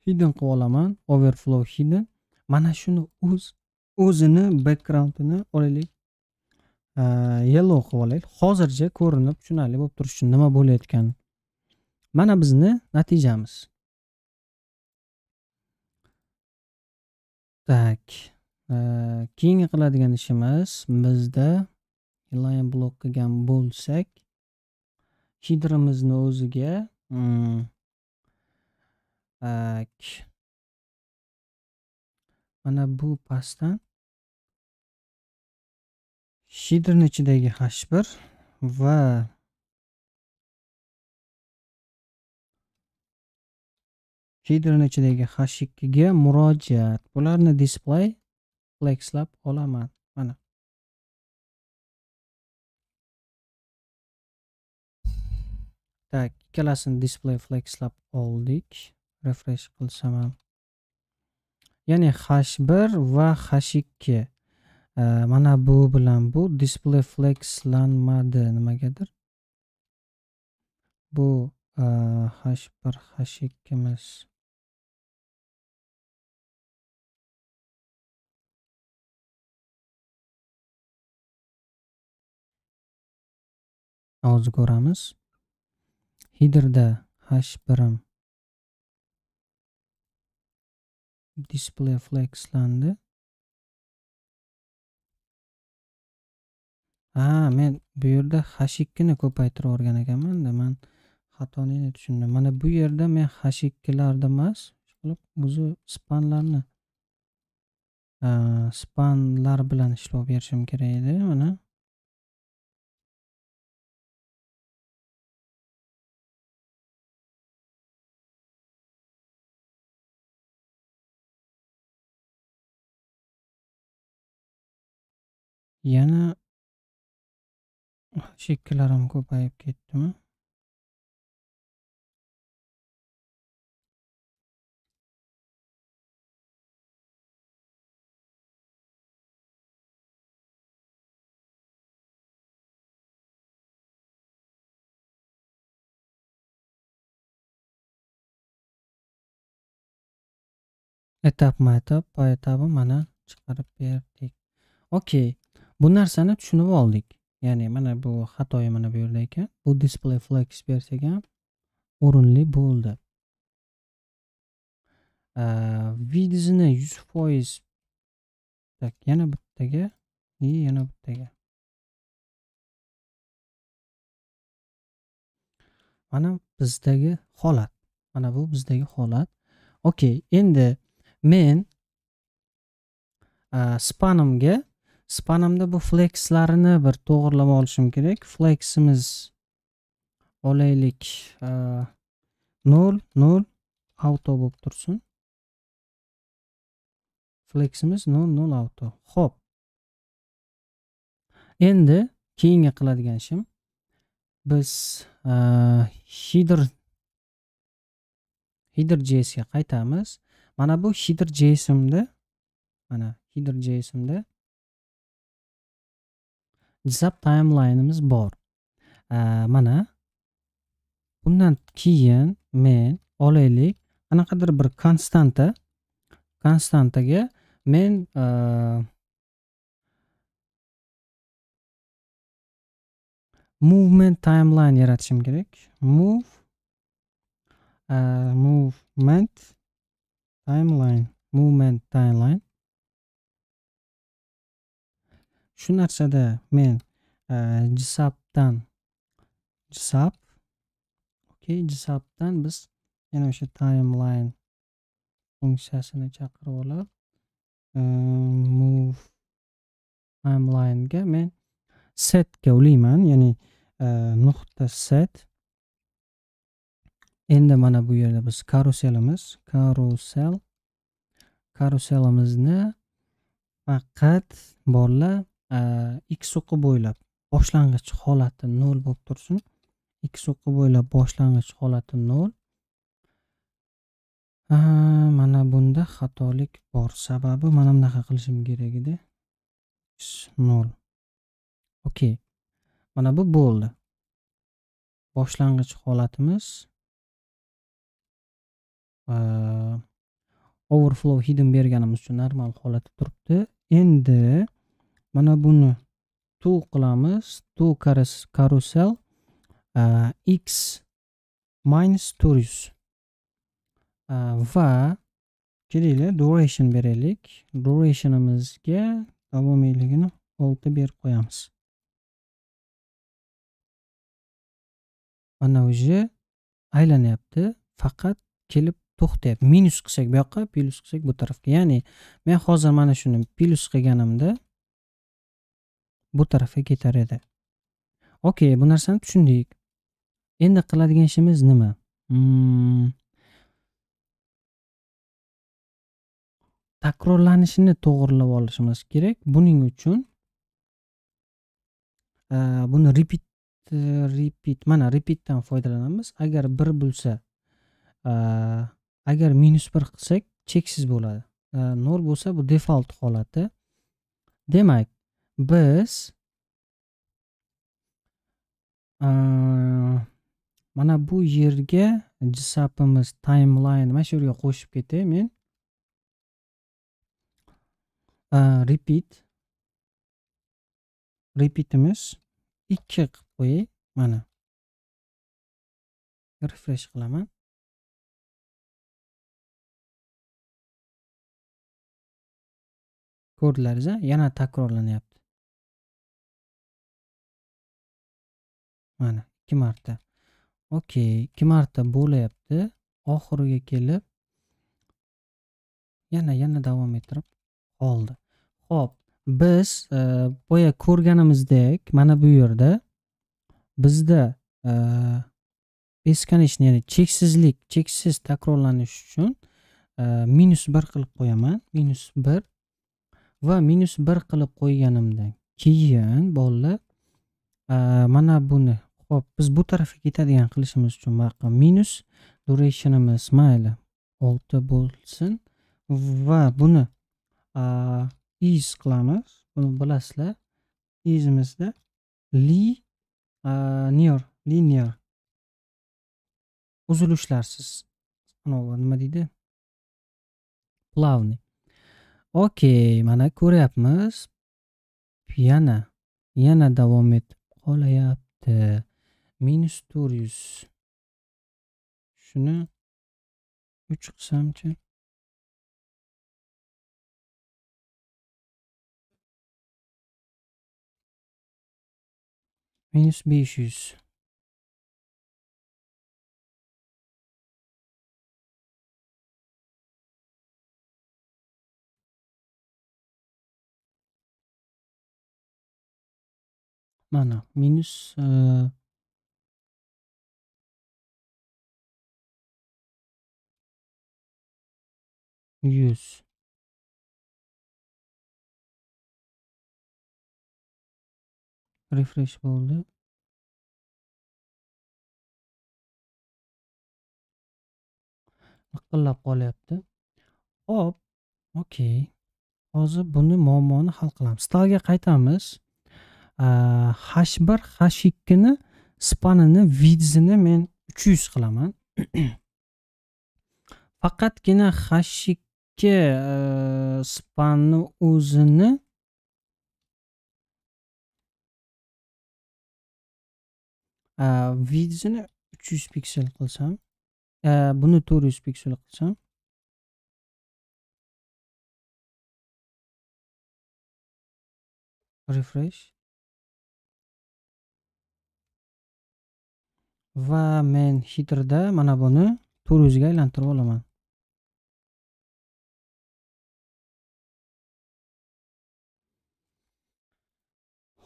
hidden qilib olaman. Overflow hidden. Mana shuni o'z o'zini backgroundini olaylik. Yellow qilib olaylik. Hozircha ko'rinib tushunarli bo'lib turishi uchun nima bo'layotgani. Mana bizni natijamiz. Tak keyingi qiladigan ishimiz bizda line block qilgan bo'lsak hidrimizni o'ziga hmm, Tak. Mana bu pastdan shidrni ichidagi H1 va shaderni ichidagi h ikkiga murojaat. Bularni display flexlab olaman. Mana. Tak ikkalasini display flexlab oldik. Refresh qilsam ham ya'ni h bir va h ikki mana bu bilan bu display flexlanmadi nimagadir? Bu h bir h ikkimiz hozir ko'ramiz. Headerda h birim display flexlandi. Ha men bu yerda h ikkini ko'paytirib yuborgan ekanmanda man xatoni tushundim. Mana bu yerda men h ikkilarni emas qilib o'zi spanlarni spanlar bilan ishlov berishim kerak edi. Mana yana chekkalarim ko'payib ketdimi? Etapma etap poetabi mana chiqarib berdik. Okey. Bu narsani tushunib oldik. Ya'ni mana bu xatoyi mana bu yerda ekan. Bu display flex bersak ham o'rinli bo'ldi. Vizni yuz foiz tak yana bittaga и yana bittaga. Mana bizdagi holat. Mana bu bizdagi holat. Okey endi men spanimga spanimda bu flexlarini bir to'g'irlab olishim kerak. Fleximiz olaylik e, nol nol auto bo'lib tursin. Fleximiz nol nol auto. Ho'p endi keyingi qiladigan ishim. Biz e, header header jsga qaytamiz. Mana bu header jsimda mana header jsimda zap timeline'imiz bor. Mana bundan keyin men olaylik qanaqadir bir konstanta konstantaga men e, movement timeline yaratishim kerak. Move e, movement timeline movement timeline. Shu narsada men e, jisabdan jisab okey jisabdan biz yana o'sha timeline funksiyasini chaqirib olib e, move timelinega men setga ulayman ya'ni e, nuqta set. Endi mana bu yerda biz karuselimiz karusel. Karuselimizni faqat bolalar Э, x o'qi bo'ylab boshlang'ich holati nol bo'lib tursin. X o'qi bo'ylab boshlang'ich holati nol. Mana bunda xatolik bor sababi mana bunaqa qilishim kerak edi. Nol. Okey mana bu bo'ldi. Boshlang'ich holatimiz. Overflow hidden berganimiz uchun normal holatda turibdi. Endi mana buni to qilamiz. To karusel e, x minus to'rt yuz e, va kelinglar duration beraylik. Durationimizga davomiyligini olti berib qo'yamiz. Mana уже aylanyapti faqat kelib to'xtayapti. Minus qilsak bu yoqqa plyus qilsak bu tarafga ya'ni men hozir mana shuni plyus qilganimda bu tarafga ketar edi. Okey bu narsani tushundik. Endi qiladigan ishimiz nima? Hmm. takrorlanishini to'g'irlab olishimiz kerak. Buning uchun e, buni repeat repeat mana repeatdan foydalanamiz. Agar bir bo'lsa e, agar minus bir qilsak cheksiz bo'ladi. E, nol bo'lsa bu default holati. Demak biz mana bu yerga jsapimiz timeline mana shu yerga qo'shib ketay men. Repeat. Repeatimiz ikki qilib qo'yay mana. Refresh qilaman. Ko'rdilaringiz yana takrorlanyapti. Mana ikki marta. Okey ikki marta bo'layapti. Oxiriga kelib yana yana davom ettirib qoldi. Ho'p biz e, boya ko'rganimizdek mana bu yerda bizda e, beskonichni ya'ni cheksizlik cheksiz takrorlanish uchun e, minus bir qilib qo'yaman. Minus bir va minus bir qilib qo'yganimdan keyin bolalar e, mana buni ho'p biz bu tarafga ketadigan qilishimiz uchun buyoqqa minus durationimiz mayli olti bo'lsin va buni is qilamiz. Buni bilasizlar izimizda li linear linear uzilishlarsiz. Anavi nima deydi? Plavniy. okey mana ko'ryapmiz. Yana yana davom etib qolayapti. Minus to'rt yuz shuni uch qilsamchi minus besh yuz mana. Minus yuz refresh bo'ldi liqillab qolyapti hop okey. Hozir buni muammoni hal qilamiz. Stalga qaytamiz. H bir h ikkini spanini vidzini men uch yuz qilaman. Faqatgina h ikki e, spanni o'zini vidzini uch yuz piksel qilsam e, buni to'rt yuz piksel qilsam refresh. Va men hitrda mana buni to'rt yuzga aylantirib olaman.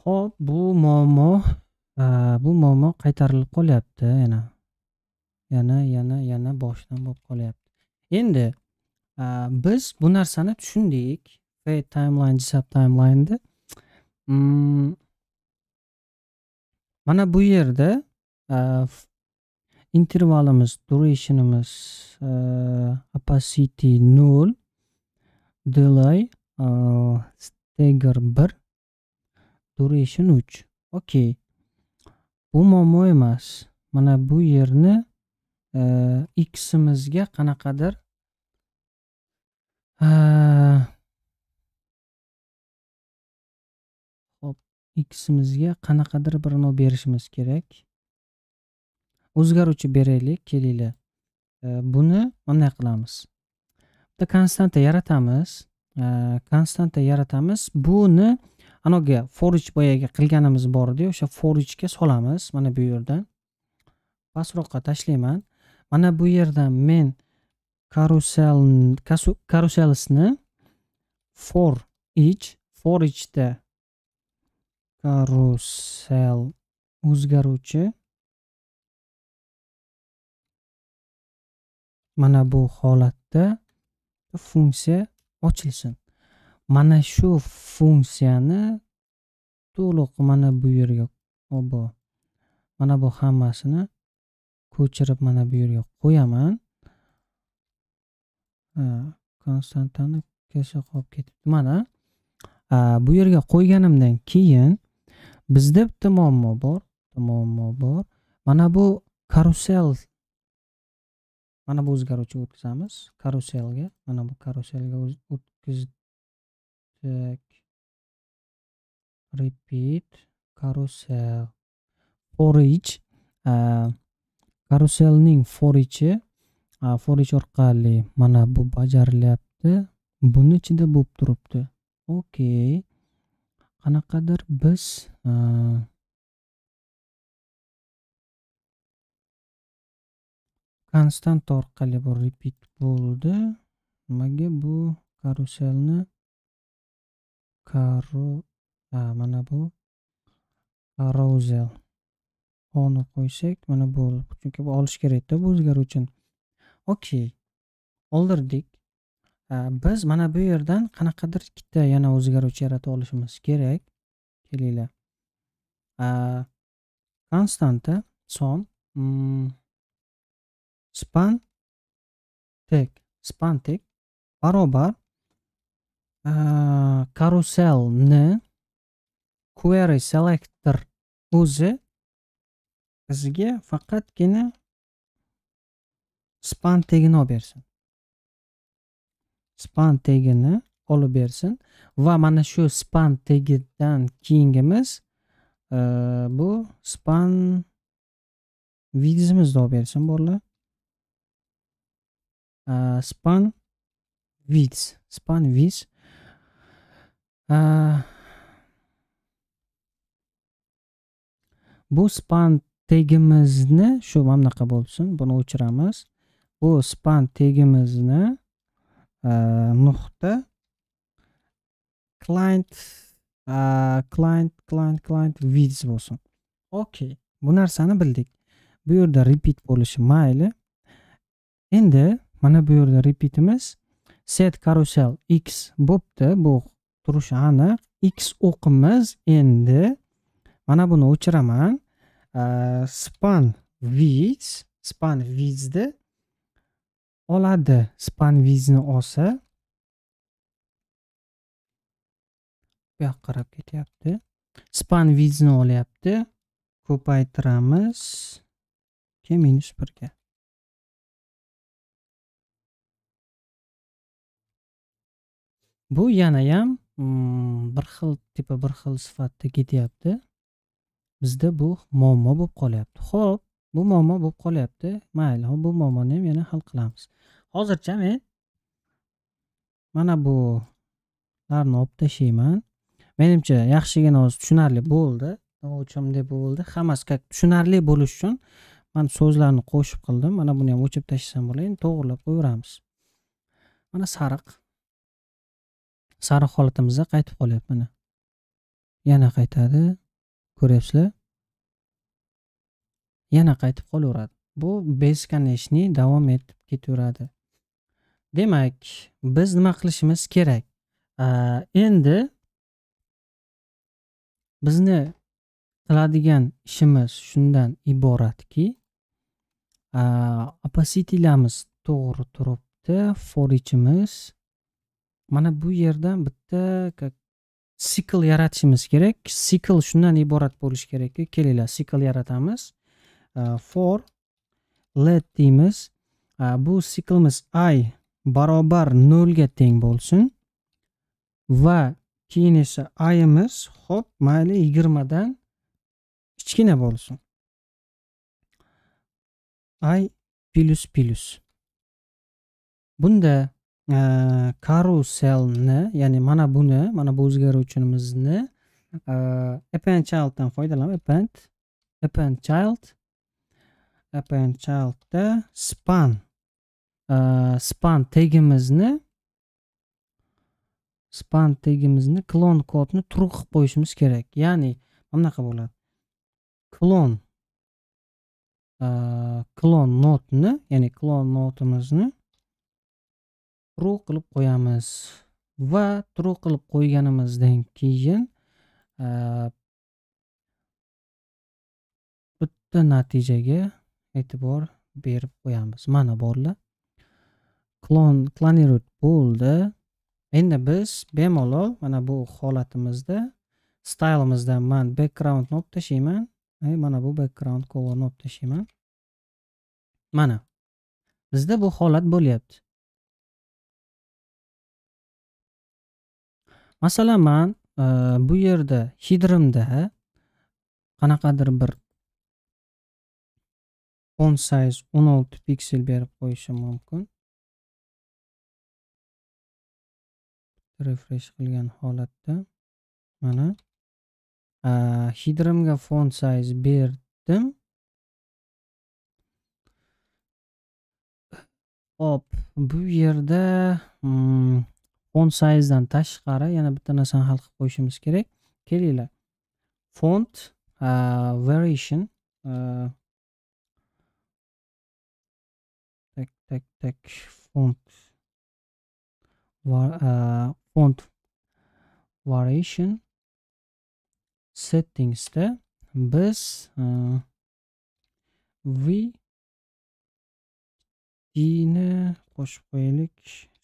Ho'p bu muammo e, bu muammo qaytarilib qolyapti yana. Yana yana yana boshdan bo'lib qolyapti. Endi e, biz bu narsani tushundik timeline jsap timelineni mm, mana bu yerda e, intervalimiz durationimiz opacity nol delay stagger bir duration 3 okey bu muammo emas. Mana bu yerni e, ximizga qanaqadir e, hop ximizga qanaqadir bir berishimiz kerak. O'zgaruvchi beraylik kelinglar. E, buni bunday qilamiz. Bitta konstanta yaratamiz. Konstanta yaratamiz. Buni anaviga for each boyagi qilganimiz bor edi o'sha for solamiz mana bu yerdan. Pastroqqa tashlayman. Mana bu yerdan men karusel karuselsni for each for eachda karusel o'zgaruvchi. Mana bu holatda funksiya ochilsin. Mana shu funksiyani to'liq mana bu yerga obo mana bu hammasini ko'chirib mana bu yerga qo'yaman. Konstantani kesib qolib ketibdi. Mana bu yerga qo'yganimdan keyin bizda bitta muammo bor muammo bor mana bu karusel mana bu o'zgaruvchi o'tkazamiz. Karuselga mana bu karuselga o'tkazdik. Repeat. Karusel for each karuselning for echi for each orqali mana bu bajarilyapti buni ichida bo'lib turibdi okey qanaqadir biz konstant orqali bu repeat bo'ldi nimaga bu karuselni karu mana bu carousel oni qo'ysak mana bo'ldi chunki bu olish kerakda bu o'zgaruvchi okey oldirdik. Biz mana bu yerdan qanaqadir ikkita yana o'zgaruvchi yaratib olishimiz kerak. Kelinglar. Konstanta son mm, span tek span tek barobar karuselni query selector o'zi bizga faqatgina span tegini olib bersin span tegini olib bersin va mana shu span tegidan keyingimiz bu span vidzimizni olib bersin bolalar span vids span vids bu span tegimizni shu mana bunaqa bo'lsin buni o'chiramiz bu span tegimizni nuqta client client client client vids bo'lsin okey bu narsani bildik bu yerda repeat bo'lishi mayli endi mana bu yerda repeatimiz set carousel x bo'pti bu turishi aniq x o'qimiz endi. Mana buni o'chiraman. Span vids span vidsni oladi. Span vizni olsa bu yoqqa qarab ketyapti. Span vizni olyapti. Ko'paytiramiz. Keyin minus birga. Bu yanayam bir xil tipa bir xil sifatda ketyapti. Bizda bu muammo bo'lib qolyapti. Ho'p bu muammo bo'lib qolyapti. Mayli bu muammoni ham yana hal qilamiz. Hozircha men mana bularni olib tashlayman. Menimcha yaxshigina hozir tushunarli bo'ldi. Nima uchun bunday bo'ldi? Hammasi как tushunarli bo'lishi uchun man so'zlarni qo'shib qildim. Mana buni ham o'chirib tashlasam bo'ladi endi to'g'irlab qo'yaveramiz mana sariq. Sariq holatimizda qaytib qolyapti mana yana qaytadi ko'ryapsizlar? Yana qaytib qolaveradi. Bu бесконечный davom etib ketaveradi. Demak biz nima qilishimiz kerak? Endi bizni qiladigan ishimiz shundan iboratki oppositilarimiz to'g'ri turibdi for ichimiz mana bu yerdan bitta sikl yaratishimiz kerak. Sikl shundan iborat bo'lishi kerakki kelinglar sikl yaratamiz. For let deymiz. Bu siklimiz i barobar nolga teng bo'lsin. Va keyin esa ayimiz hop mayli yigirmadan kichkina bo'lsin. Ay plyus plyus bunda karuselni ya'ni mana buni mana bu o'zgaruvchimizni e, append childdan foydalanib append append child. Append childda span. Span tegimizni span tegimizni klon kodni true qilib qo'yishimiz kerak. Ya'ni mana bunaqa bo'ladi. Klon e, klon notni ya'ni klon notimizni true qilib qo'yamiz va true qilib qo'yganimizdan keyin e, bitta natijaga e'tibor berib qo'yamiz. Mana borlar. Klon klonirut bo'ldi. Endi biz bemalol mana bu holatimizda stylimizda man backgroundni olib tashlayman mana bu background colorni olib tashlayman mana bizda bu holat bo'lyapti. Masalan man e, bu yerda hidrimda qanaqadir bir font size 16 piksel berib qo'yishim mumkin. Refresh qilgan holatda mana e, hidrimga font size berdim. Hop bu yerda hmm, font sizedan tashqari yana bitta narsani hal qilib qo'yishimiz kerak. Kelinglar. Font uh, variation uh, tak tak tak font uh, font variation settingsda biz v ni qo'shib qo'yaylik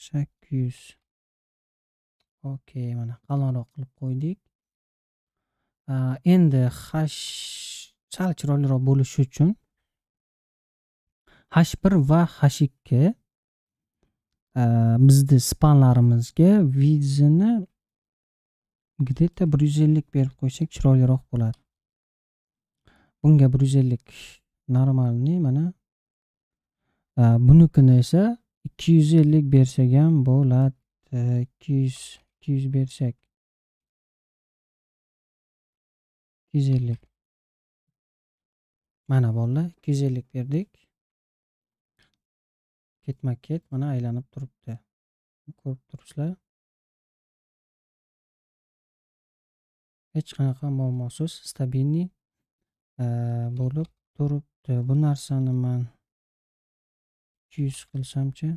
sakkiz yuz okey mana qalinroq qilib qo'ydik. Endi hash sal chiroyliroq bo'lishi uchun h bir va h ikki bizni spanlarimizga vizini где то bir yuz ellik berib qo'ysak chiroyliroq bo'ladi. Bunga bir yuz ellik normalniy mana bunikini esa ikki yuz ellik bersak ham bo'ladi. Ikki yuz ikki yuz bersak ikki yuz ellik. Mana bolalar ikki yuz ellik berdik ketma ket mana aylanib turibdi. Ko'rib turibsizlar. Hech qanaqa muammosiz stabilniy bo'lib turibdi. Bu narsani man ikki yuz qilsamchi?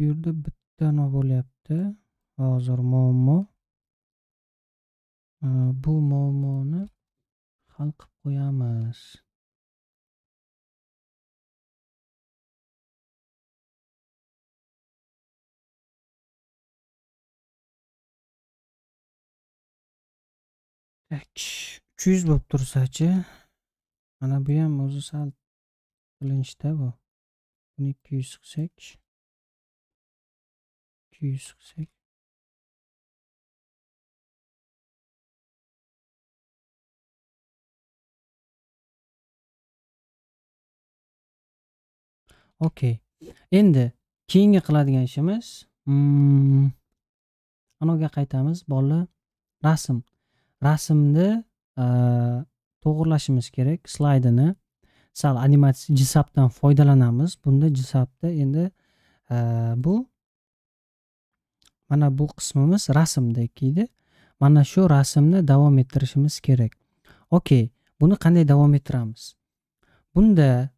Bu yerda bitta bo'lyapti? Hozir muammo. Bu muammoni hal qilib qo'yamiz. Uch yuz bo'lib tursachi mana bu ham o'zi sal qilinchda bu. Buni ikki yuz qilsak ikki yuz qilsak okey. Endi keyingi qiladigan ishimiz hmm, anaviga qaytamiz bolalar rasm. Rasmni e, to'g'irlashimiz kerak slaydini. Sal animatsiya jisabdan foydalanamiz. Bunda jisabda endi e, bu mana bu qismimiz rasmdek edi. Mana shu rasmni davom ettirishimiz kerak. Okey buni qanday davom ettiramiz? Bunda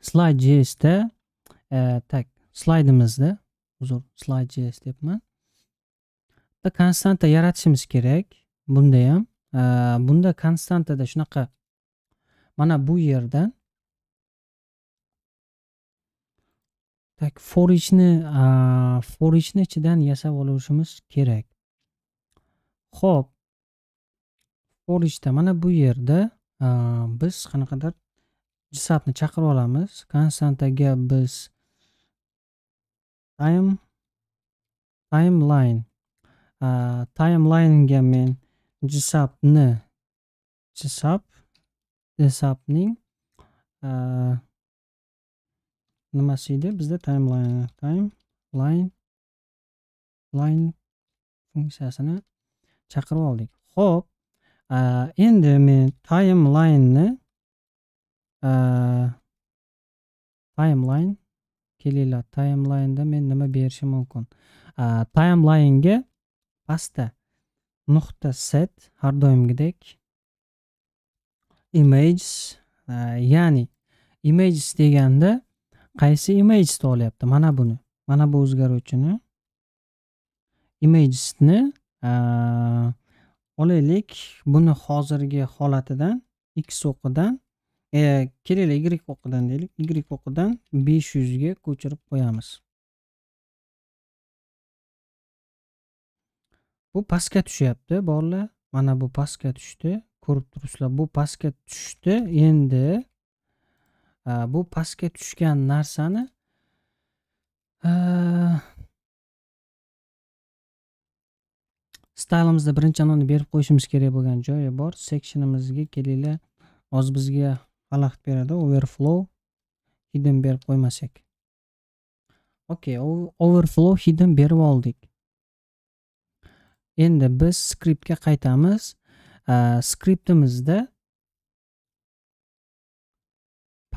slide jsda tak slaydimizda uzr slide js deyapman. Bitta konstanta yaratishimiz kerak. Bunda ham bunda konstantada shunaqa mana bu yerdan tak for eachni for eachni ichidan yasab olishimiz kerak. Ho'p for mana bu yerda biz qanaqadir jisabni chaqirib olamiz. Konstantaga biz time timeline timelinega men jisabni jisab jisabning nimasi edi? Bizda timeline time line funksiyasini chaqirib oldik. Ho'p endi men timelineni timeline kelinglar timelineda men nima berishim mumkin? Timelinega pastda nuqta set har doimgidek images ya'ni images deganda qaysi imagesni olyapti mana buni. Mana bu o'zgaruvchini imagesni olaylik buni hozirgi holatidan x o'qidan e, y o'qidan deylik. Y o'qidan besh yuzga ko'chirib qo'yamiz. Bu pastga tushyapti bolalar mana bu pastga tushdi. Ko'rib turibsizlar bu pastga tushdi. Endi bu pastga tushgan narsani stylimizda birinchi anonni berib qo'yishimiz kerak bo'lgan joyi bor. Sectionimizga kelinglar. Hozir bizga xalaqit beradi. Overflow hidden berib qo'ymasak. Okey overflow hidden berib oldik. Endi biz skriptga qaytamiz. Skriptimizda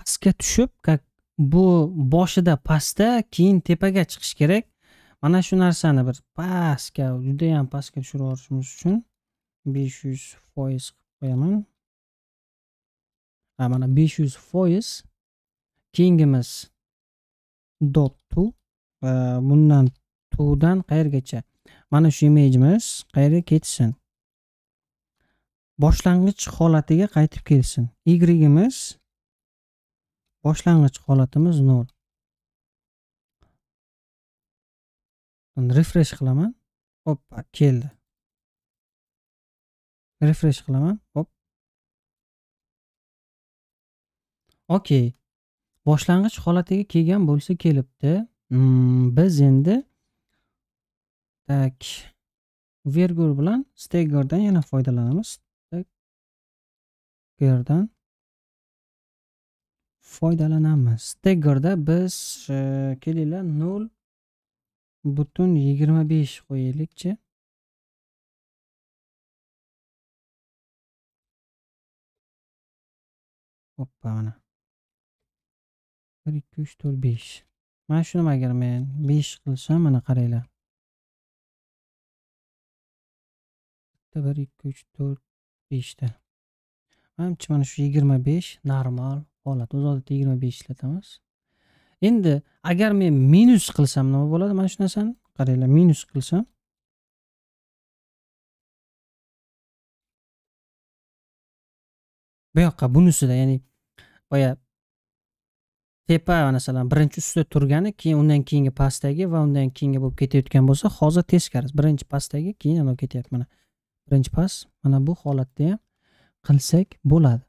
pastga tushib как bu boshida pastda keyin tepaga chiqish kerak. Mana shu narsani bir pastga judayam pastga tushirib yuborishimiz uchun besh yuz foiz qilib qo'yaman. Mana besh yuz foiz keyingimiz dot to bundan tudan qayergacha? Mana shu imejimiz qayerga ketsin? Boshlang'ich holatiga qaytib kelsin. Yimiz boshlang'ich holatimiz nol refresh qilaman hoppa keldi. Refresh qilaman hop. Okey boshlang'ich holatiga kelgan bo'lsa kelibdi. Hmm, biz endi tak vergul bilan staggerdan yana foydalanamiz. Staggerdan foydalanamiz. Staggerda biz e, kelinglar nol butun yigirma besh qo'yaylikchi. Hoppa mana. bir ikki uch to'rt besh. Mana shuni agar men besh qilsam mana qaranglar. Bitta bir ikki uch to'rt beshta manimcha mana shu yigirma besh normal. Holat o'zi odatda yigirma besh ishlatamiz. Endi agar men minus qilsam nima bo'ladi? Mana shu narsani qaranglar minus qilsam. Bu yoqqa bunisida ya'ni boya tepa masalan birinchi ustida turgani keyin undan keyingi pastdagi va undan keyingi bo'lib ketayotgan bo'lsa hozir teskarisi birinchi pastdagi keyin anavi ketyapti. Mana birinchi past mana bu holatda ham qilsak bo'ladi.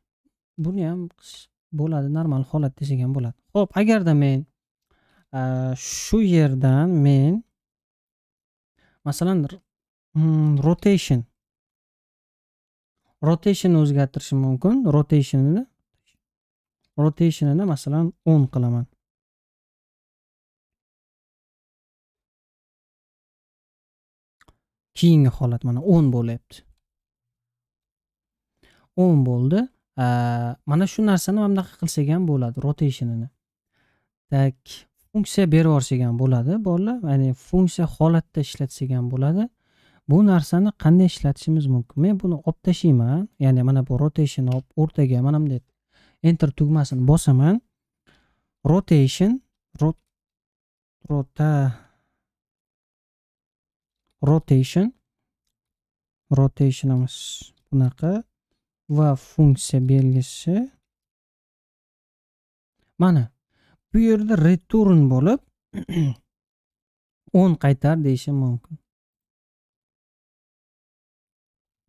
Buni ham bo'ladi normal holat desak ham bo'ladi. Ho'p agarda men shu yerdan men masalan hmm, rotation. Rotationni o'zgartirishim mumkin. Rotationini rotationini masalan o'n qilaman. Keyingi holat mana o'n bo'lyapti. O'n bo'ldi. Mana shu narsani mana bunaqa qilsak ham bo'ladi rotationini. Tak funksiya berib yuborsak ham bo'ladi bolalar ya'ni funksiya holatda ishlatsak ham bo'ladi. Bu narsani qanday ishlatishimiz mumkin? Men buni olib tashlayman ya'ni mana bu rotationni olib o'rtaga mana bunday enter tugmasini bosaman. Rotation rota rotation rotationimiz bunaqa. Va funksiya belgisi. Mana bu yerda return bo'lib 10 qaytar deyishim mumkin.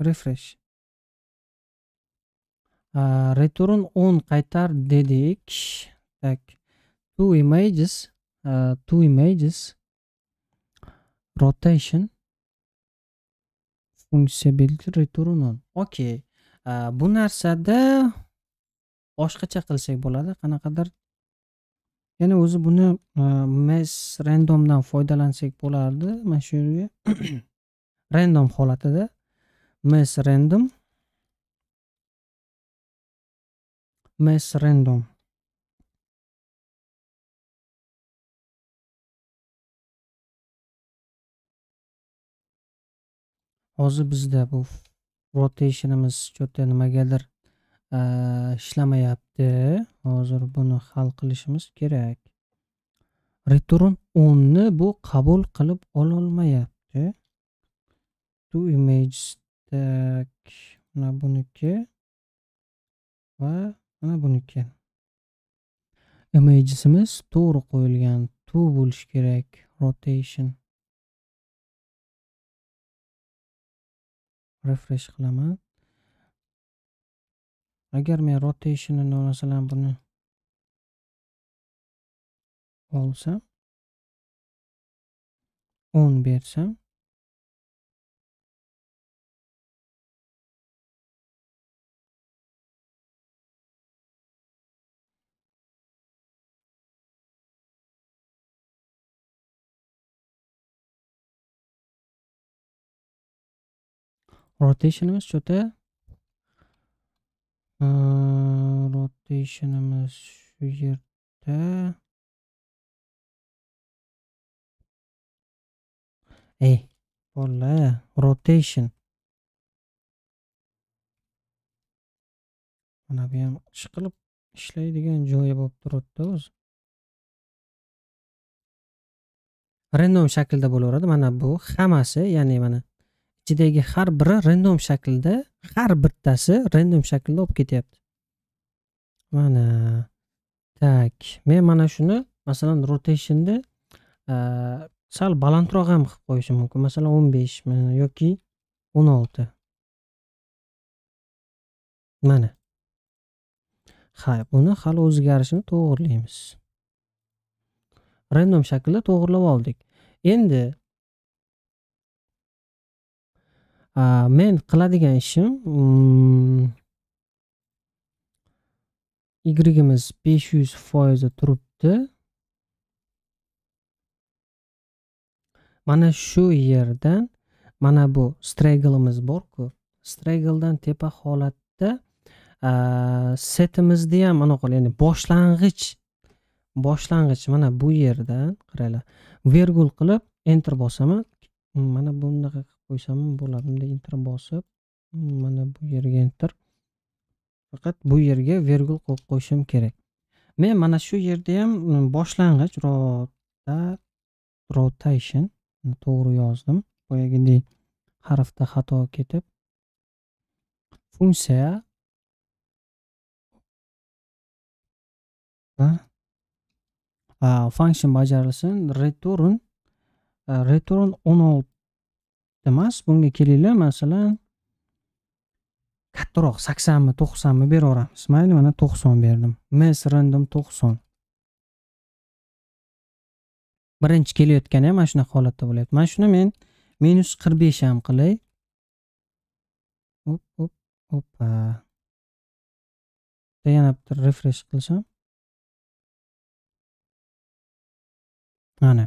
Refresh. Return 10 qaytar dedik. Tak two images uh, two images. Rotation. Funksiya belgisi return on. Okey bu narsada boshqacha qilsak bo'ladi qanaqadir ya'ni o'zi buni mes randomdan foydalansak bo'lardi mana shu yerga random holatida mes random mes random hozir bizda bu rotationimiz что-то nimagadir ishlamayapti. Hozir buni hal qilishimiz kerak. Return o'nni bu qabul qilib ololmayapti. To image tak mana buniki va mana buniki. Imagesimiz to'g'ri qo'yilgan. To bo'lishi kerak. Rotation. Refresh qilaman. Agar men rotationini masalan buni olsam 10 bersam rotationimiz что-то rotationimiz shu yerda ey bola rotation. Mana bu ham ishqilib ishlaydigan joyi bo'lib turibdi o'zi random shaklda bo'laveradi mana bu hammasi ya'ni mana ichidagi har biri random shaklda har bittasi random shaklda olib ketyapti. Mana tak. Men mana shuni masalan rotationni e, sal balandroq ham qilib qo'yishim mumkin. Masalan o'n beshmi yoki o'n olti. Mana. Ha buni hali o'zgarishini to'g'irlaymiz. Random shaklda to'g'irlab oldik. Endi men qiladigan ishim mm, yimiz besh yuz foizi turibdi. Mana shu yerdan mana bu streglimiz borku stregldan tepa holatda setimizni ham anaqa ya'ni boshlang'ich boshlang'ich mana bu yerdan qaranglar vergul qilib enter bosaman. Mana bunaqa qilib qo'ysam bo'ladi bunday enter bosib mm, mana bu yerga enter. Faqat bu yerga vergul qo'yib qo'yishim kerak. Men mana shu yerda ham mm, boshlang'ich rotation mm, to'g'ri yozdim. Boyagidek harfda xato ketib funksiya va function bajarilsin return return o'n olti emas bunga kelinglar masalan kattaroq saksonmi to'qsonmi beraveramiz. Mayli mana to'qson berdim. Mes random to'qson. Birinchi kelayotgani ham mana shunaqa holatda bo'lyapti. Mana shuni men minus qirq besh ham qilay. Hop hop hoppa. Yana bitta refresh qilsam. Mana.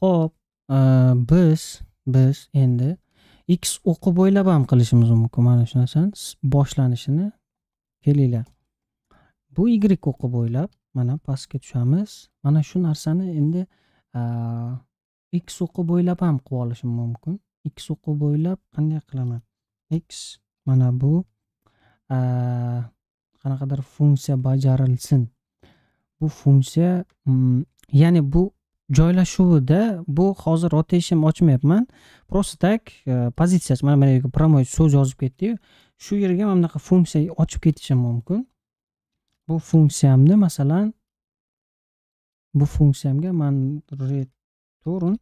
Ho'p biz biz endi x o'qi bo'ylab ham qilishimiz mumkin mana shu narsani boshlanishini kelinglar. Bu y o'qi bo'ylab mana pastga tushamiz. Mana shu narsani endi x o'qi bo'ylab ham qilib olishim mumkin. X o'qi bo'ylab qanday qilaman? X mana bu qanaqadir funksiya bajarilsin. Bu funksiya mm, ya'ni bu joylashuvida bu hozir rotation ochmayapman. Просто так e, pozitsiyasi mana bu yerga прямой so'z yozib ketdiyu. Shu yerga mana bunaqa funksiya ochib ketishim mumkin. Bu funksiyamni masalan bu funksiyamga man return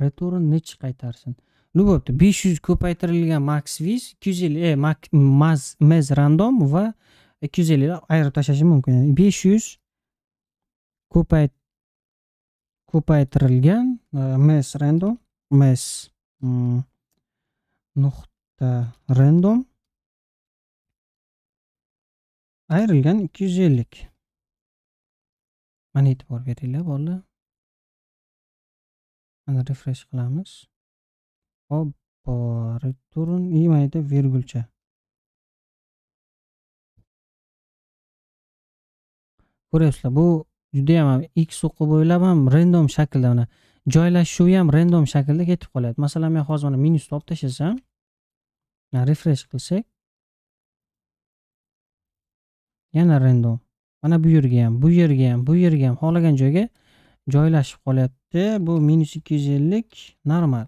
return nechi qaytarsin? Ну bo'pti besh yuz ko'paytirilgan max vis ikki yuz ellik e, maz random va ikki yuz ellik ayirib tashlashim mumkin. Ya'ni besh yuz ko'payt ko'paytirilgan mes random mes nuqta random ayrilgan ikki yuz ellik mana e'tibor beringlar bolalar mana refresh qilamiz hoppa return и mana yerda vergulcha ko'ryapsizlar bu judayam x o'qi bo'ylab ham random shaklda mana joylashuvi ham random shaklda ketib qolyapti. Masalan men hozir mana minusni olib tashlasam refresh qilsak yana random. Mana bu yerga ham bu yerga ham bu yerga ham xohlagan joyga joylashib qolyapti. Bu minus ikki yuz ellik normal.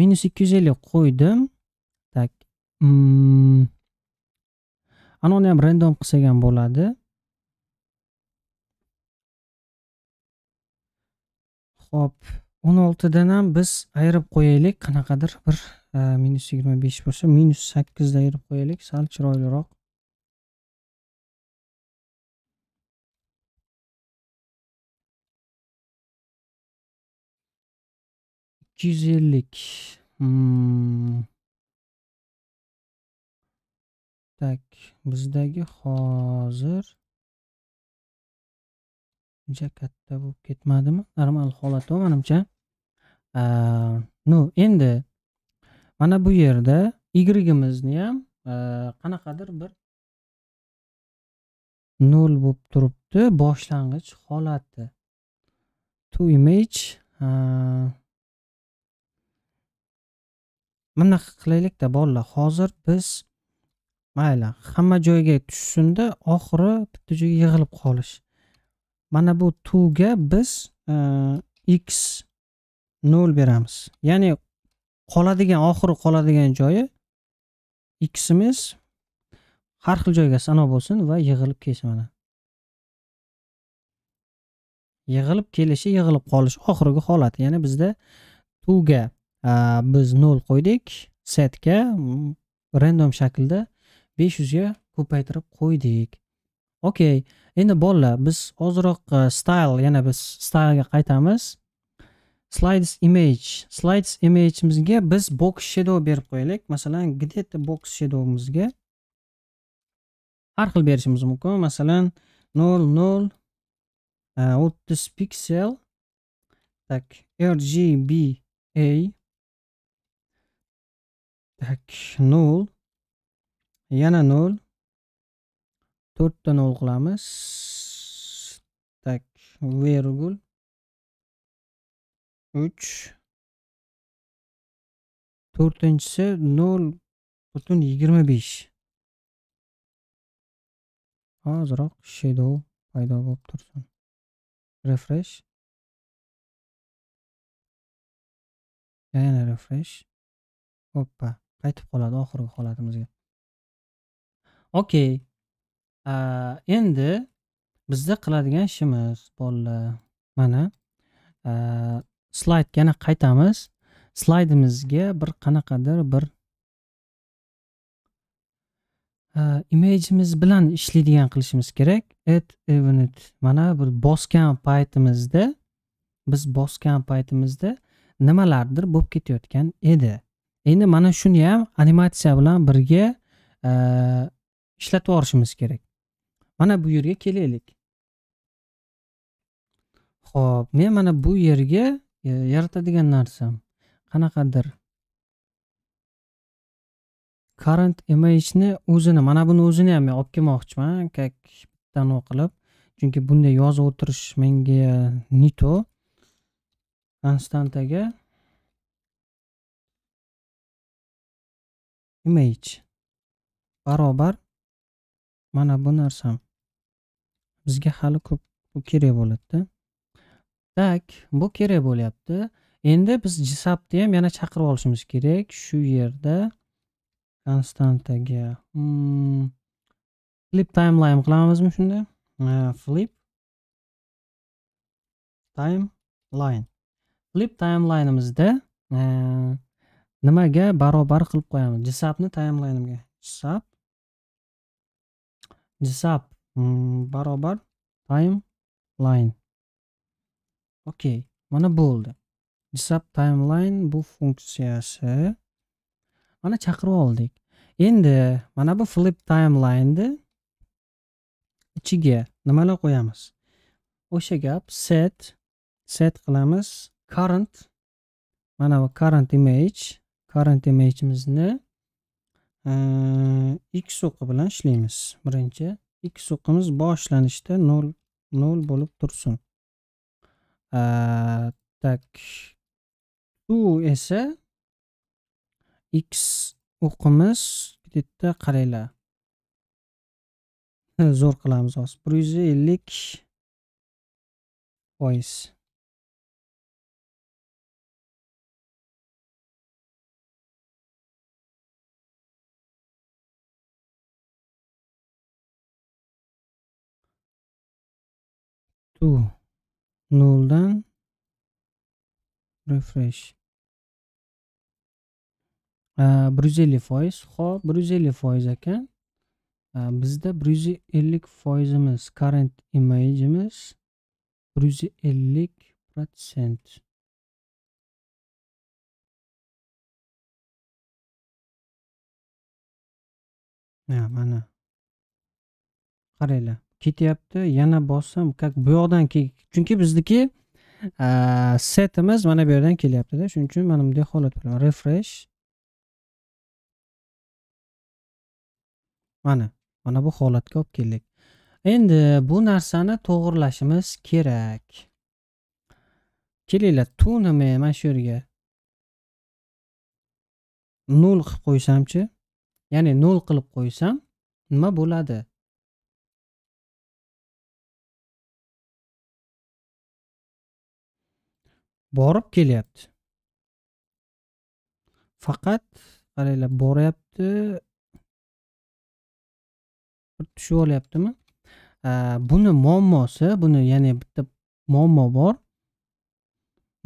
Minus ikki yuz ellik qo'ydim. Так mm. anavini ham random qilsak ham bo'ladi. Ho'p o'n oltidan ham biz ayirib qo'yaylik. Qanaqadir bir e, minus yigirma besh bo'lsa minus sakkizda ayirib qo'yaylik sal chiroyliroq. Ikki yuz ellik. Hmm. tak bizdagi hozir uncha katta bo'lib ketmadimi? Normal holatda manimcha. Ну endi mana bu yerda y ham qanaqadir bir nol bo'lib turibdi. Boshlang'ich holati. To image bunaqa qilaylikda bolalar hozir biz mayli hamma joyga tushsinda oxiri bitta joyga yig'ilib qolish. Mana bu tuga biz e, x nol beramiz. Ya'ni qoladigan oxiri qoladigan joyi ximiz har xil joyga sano bo'lsin va yig'ilib kelsin mana. Yig'ilib kelishi yig'ilib qolishi oxirgi holati. Ya'ni bizda ga e, biz nol qo'ydik setga random shaklda besh yuzga ko'paytirib qo'ydik. Okey endi bolalar biz ozroq e, style yana biz stylga qaytamiz. Slides image slides image'imizga biz box shadow berib qo'yaylik. Masalan где то box shadow'imizga har xil berishimiz mumkin. Masalan nol nol e, o'ttiz piksel так rgba так nol yana nol to'rtta nol qilamiz tak vergul uch. To'rtinchisi nol butun yigirma besh. Ozroq shadow paydo bo'lib tursin. Refresh. Yana refresh. Hoppa qaytib qoladi oxirgi holatimizga. Okey Э, endi bizda qiladigan ishimiz bolalar mana э, slaydga yana qaytamiz. Slaydimizga bir qanaqadir bir э, imejimiz bilan ishlaydigan qilishimiz kerak. Add event mana bir bosgan paytimizda biz bosgan paytimizda nimalardir bo'lib ketayotgan edi. Endi mana shuni ham animatsiya bilan birga ishlatib yuborishimiz kerak. Mana bu yerga kelaylik. Ho'p men mana bu yerga e, yaratadigan narsam qanaqadir current imageni o'zini mana buni o'zini ham men olib kelmoqchiman как bittani qilib. Chunki bunday yozib o'tirish menga не то konstantaga image. Barobar mana bu narsam. Bizga hali ko'p bu kerak bo'ladida. Tak bu kerak bo'lyapti. Endi biz jisabni ham yana chaqirib olishimiz kerak shu yerda. Konstantaga hmm, flip timeline qilamizmi shunda? Flip timeline. Flip timeline'imizda nimaga barobar qilib qo'yamiz? Jisabni timeline'imga. Jisab jisab Hmm, barobar time line okey mana bo'ldi. Jisab timeline bu funksiyasi. Mana chaqirib oldik. Endi mana bu flip timelineni ichiga nimalar qo'yamiz? O'sha gap set set qilamiz current. Mana bu current image current image'imizni x o'qi bilan ishlaymiz. Birinchi x o'qimiz boshlanishda 0 0 bo'lib tursin. Tak. U esa x o'qimiz bu yerda qaranglar. Zo'r qilamiz hozir bir yuz ellik foiz tu noldan refresh. Bir yuz ellik foiz. Ho'p bir yuz ellik foiz ekan. Bizda bir yuz ellik foizimiz current imageimiz bir yuz ellik protsent mana. Qaranglar. Ketyapti. Yana bossam как bu yoqdan chunki bizniki setimiz mana bu yerdan kelyaptida. Shuning uchun mana bunday holat bilan refresh. Mana mana bu holatga olib keldik. Endi bu narsani to'g'irlashimiz kerak. Kelinglar tunimi mana shu yerga. Nol qilib qo'ysamchi? Ya'ni nol qilib qo'ysam nima bo'ladi? Borib kelyapti. Faqat qaranglar boryapti. Tushib olyaptimi? Buni muammosi buni ya'ni bitta muammo bor.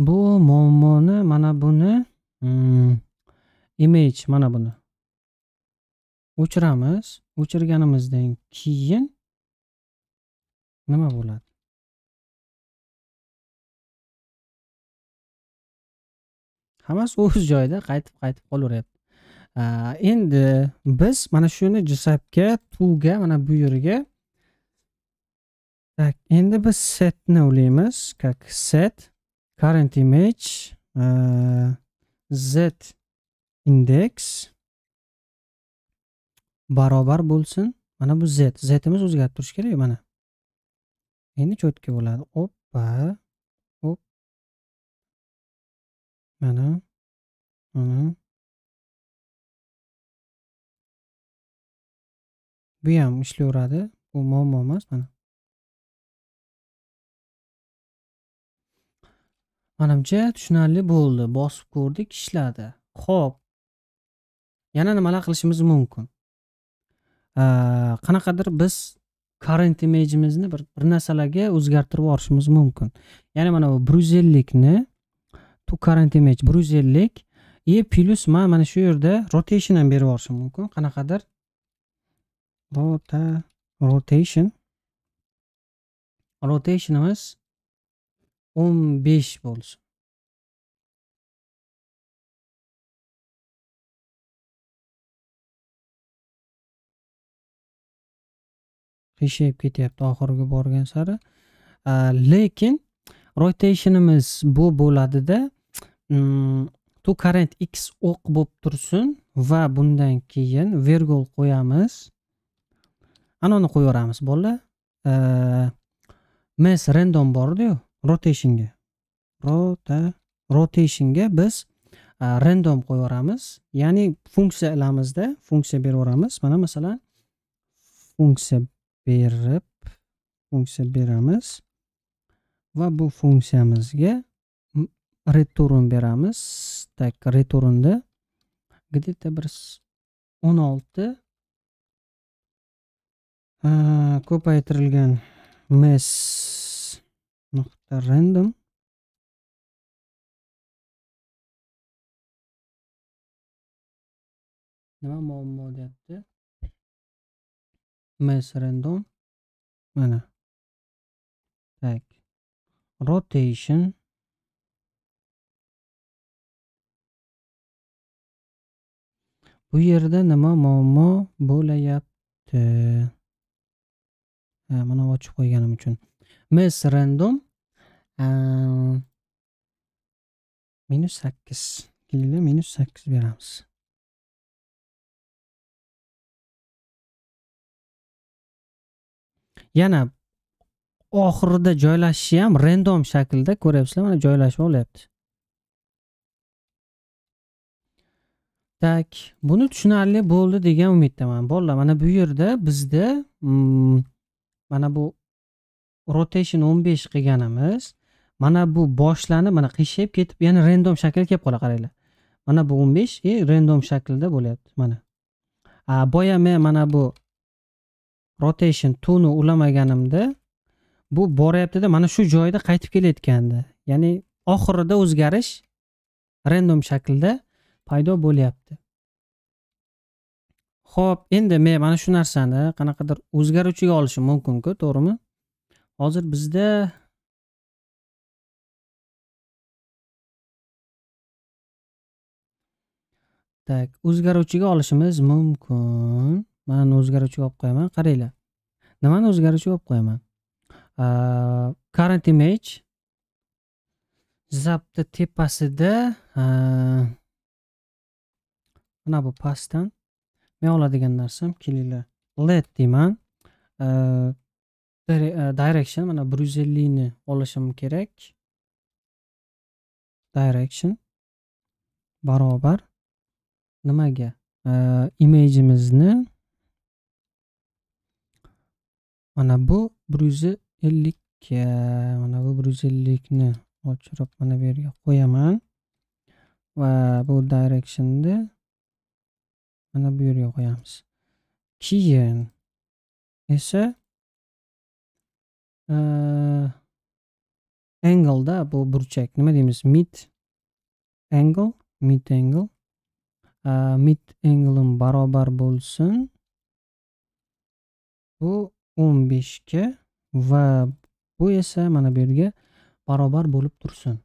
Bu muammoni mana buni hmm, image mana buni. O'chiramiz o'chirganimizdan keyin nima bo'ladi? Hammasi o'z joyida qaytib qaytib qolaveryapti endi biz mana shuni jsapga tuga mana bu yerga так endi biz setni ulaymiz как set current image z index barobar bo'lsin. Mana bu z zimiz o'zgarib turishi kerak mana. Endi cho'tka bo'ladi. Oppa. Mana mana bu ham ishlayveradi bu muammo emas mana manimcha tushunarli bo'ldi. Bosib ko'rdik ishladi Xo'p. yana nimalar qilishimiz mumkin? Qanaqadir biz current image'imizni bir bir narsalarga o'zgartirib yuborishimiz mumkin. Ya'ni mana bu bir yuz to current image bir yuz ellik и e plyus man mana shu yerda rotation ham berib yuborishim mumkin. Qanaqadir? Rota rotation. Rotationimiz o'n besh bo'lsin. Qiyshayib ketyapti oxiriga borgan sari. Lekin rotationimiz bu bo'ladida Mm, to current x o'q bo'lib tursin va bundan keyin vergul qo'yamiz. Anavini qo'yaveramiz bolalar mes random bordiyu rotationga. Rota rotationga biz e, random qo'yaveramiz. Ya'ni funksiya ilamizda funksiya beraveramiz. Mana masalan funksiya berib funksiya beramiz va bu funksiyamizga return beramiz. Так returnda где то bir o'n olti ko'paytirilgan mes nuqta random nima muammo deyapti mes random mana tak rotation. Bu yerda nima muammo bo'layapti? Mana ochib qo'yganim uchun. Mes random minus sakkiz. Kelinglar minus sakkiz beramiz. Yana oxirida joylashishi ham random shaklda ko'ryapsizlar mana joylashib olyapti tak. Buni tushunarli bo'ldi degan umiddaman. Bolalar mana bu yerda bizda mm, mana bu rotation o'n besh qilganimiz mana bu boshlanib mana qiyshayib ketib yana random shaklga kelib qoladi qaranglar. Mana bu o'n besh и random shaklda bo'lyapti mana. Boya men mana bu rotation tuni ulamaganimda bu boryaptida mana shu joyda qaytib kelayotgandi. Ya'ni oxirida o'zgarish random shaklda paydo bo'lyapti. Ho'p endi men mana shu narsani qanaqadir o'zgaruvchiga olishim mumkinku to'g'rimi? Hozir bizda tak o'zgaruvchiga olishimiz mumkin. Man o'zgaruvchiga olib qo'yaman. Qaranglar. Nimani o'zgaruvchiga olib qo'yaman? Current image zapni tepasida mana bu pastdan men oladigan narsam kelinglar. Led deyman. E, direction mana bir yuz ellikni olishim kerak. Direction barobar. Nimaga? Imageimizni mana bu bir yuz ellikka mana bu bir yuz ellikni o'chirib mana bu yerga qo'yaman. Va bu directionni mana bu yerga qo'yamiz. Keyin esa angleda bu burchak nima deymiz? Mid angle mid angle. Mid anglim barobar bo'lsin. Bu o'n beshga va bu esa mana bu yerga barobar bo'lib tursin.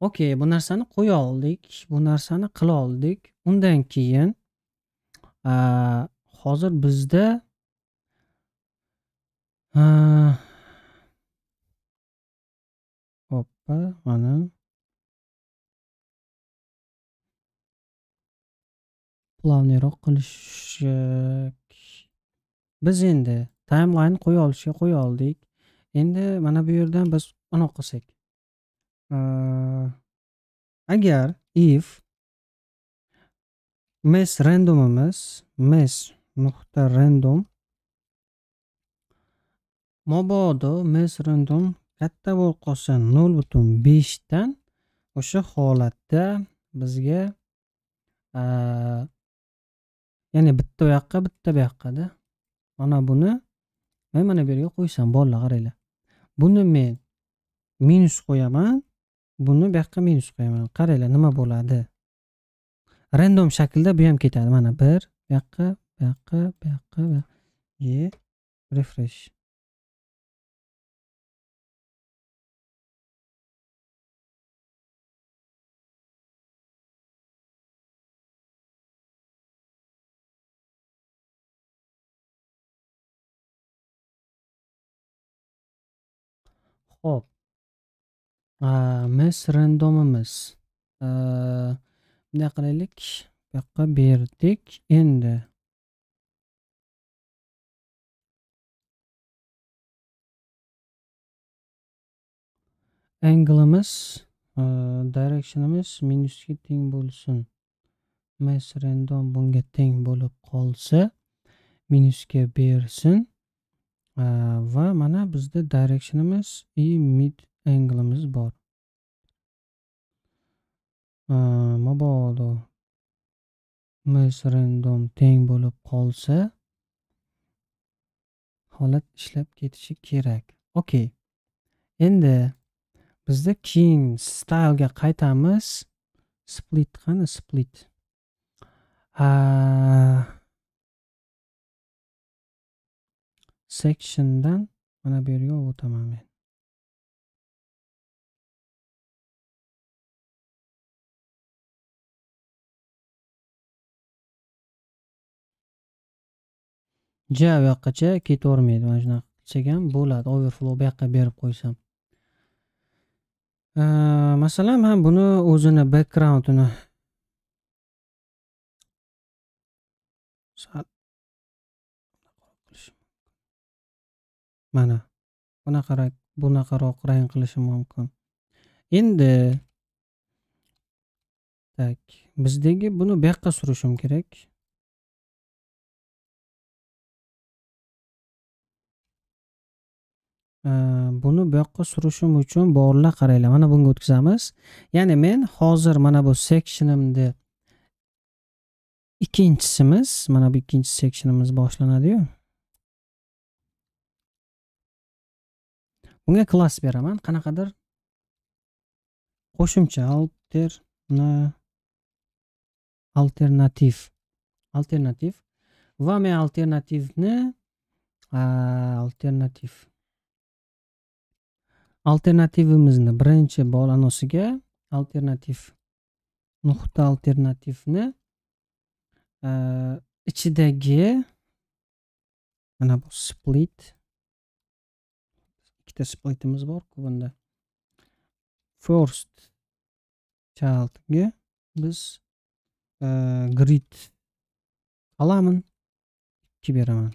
Okey bu narsani qo'ya oldik bu narsani qila oldik. Undan keyin hozir bizda hoppa mana plavniyroq qilish biz endi timeline qo'ya olishga qo'ya oldik endi mana bu yerdan biz anaqa qilsak agar if mes randomimiz mes nuqta random. Mabodo mes random katta bo'lib qolsa nol butun beshdan o'sha holatda bizga ya'ni bitta u yoqqa bitta bu yoqqada mana buni men mana bu yerga qo'ysam bolalar qaranglar. Buni men minus qo'yaman buni bu yoqqa minus qo'yaman. Qaranglar nima bo'ladi? Random shaklda bu ham ketadi mana bir bu yoqqa bu yoqqa bu yoqqa refresh Xo'p. Mes randomimiz. Bunday qilaylik. Bu yoqqa berdik. Endi angleimiz e, directionimiz minusga teng bo'lsin. Mes random bunga teng bo'lib qolsa minusga bersin. E, va mana bizda directionimiz и mid angle'imiz bor mabodo mis random teng bo'lib qolsa holat ishlab ketishi kerak. Okey endi bizda keyin stylga qaytamiz. Split qani split? Sectiondan mana bu yerga o'taman men. Ja bu yoqqacha ketavermaydi mana shunaqa qilsak ham bo'ladi. Overflow bu yoqqa berib qo'ysam. Masalan man buni o'zini backgroundini sal mana bunaqaroq bunaqaroq rang qilishim mumkin. Endi tak bizdagi buni bu yoqqa surishim kerak. Buni bu yoqqa surishim uchun borilar qaranglar. Mana bunga o'tkazamiz. Ya'ni men hozir mana bu sectionimni ikkinchisimiz mana bu ikkinchi sectionimiz boshlanadiyu. Bunga klass beraman. Qanaqadir qo'shimcha alter alternativ. Alternativ. Va men alternativni alternativ. Alternativimizni birinchi bo'lanosiga alternativ nuqta alternativni e, ichidagi mana bu split ikkita splitimiz borku bunda first childga biz e, grid qalamin ikki beraman.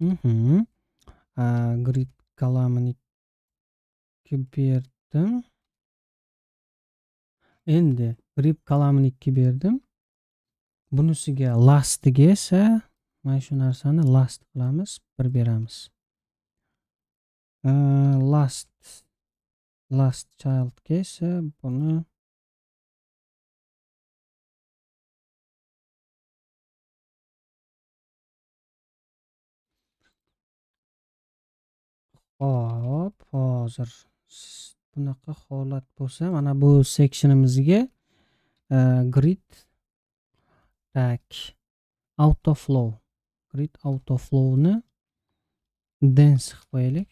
Mhmm. Mhm grid ikki berdim endi grip qalamini ikki berdim bunisiga lastiga esa mana shu narsani last qilamiz bir beramiz last last childga esa buni Hop, hozir bunaqa holat bo'lsa, mana bu sectionimizga e, grid tak autoflow grid autoflowni dense qilib qo'yaylik.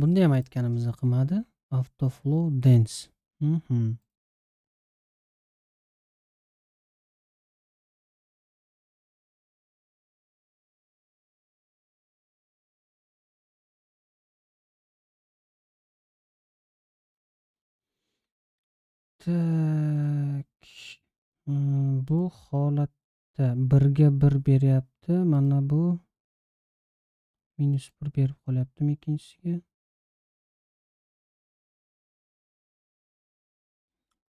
Bunda ham aytganimizni qilmadi. Autoflow dense. Mhm. Tak. Hmm, bu holatda birga bir beryapti. Mana bu minus bir berib qolyaptimi ikkinchisiga?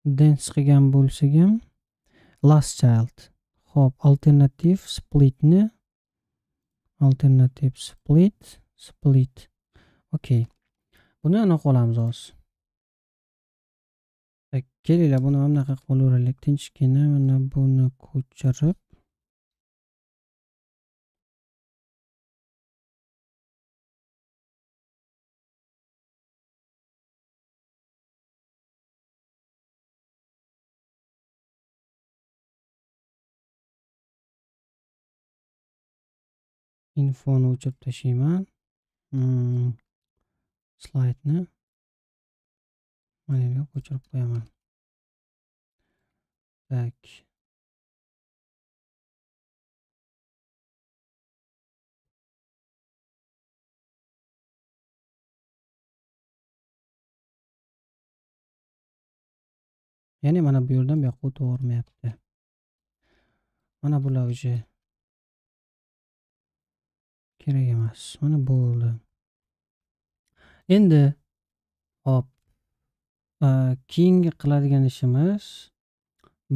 Dense qilgan bo'lsak ham last child. Xo'p, alternativ splitni alternativ split split. Okay. Buni anaqa qolamiz hozir. E, kelinglar buni mana bunaqa qilib tinchgina mana buni ko'chirib. Infoni o'chirib tashlayman hmm. slaydni mana yerga ko'chirib qo'yaman tak ya'ni mana bu yo'ldan bu yoqqa o'tavermayapti mana bular уже kerak emas mana bo'ldi endi hop. Э, keyingi qiladigan ishimiz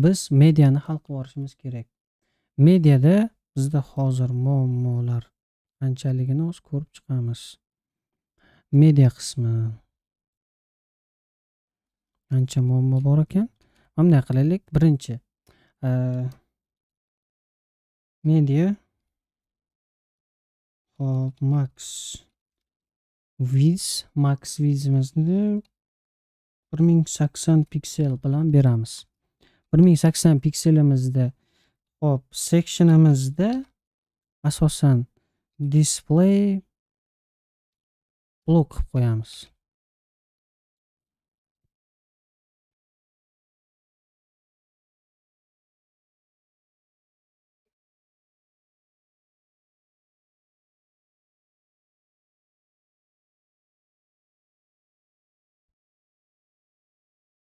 biz mediani hal qilib yuborishimiz kerak. Mediada bizda hozir muammolar qanchaligini hozir ko'rib chiqamiz. Media qismi. Ancha muammo bor ekan. Mana bunday qilaylik. Birinchi e, media hop max viz max vizimizni bir ming sakson piksel bilan beramiz. bir ming sakson pikselimizda hop sectionimizda asosan display blok qilib qo'yamiz.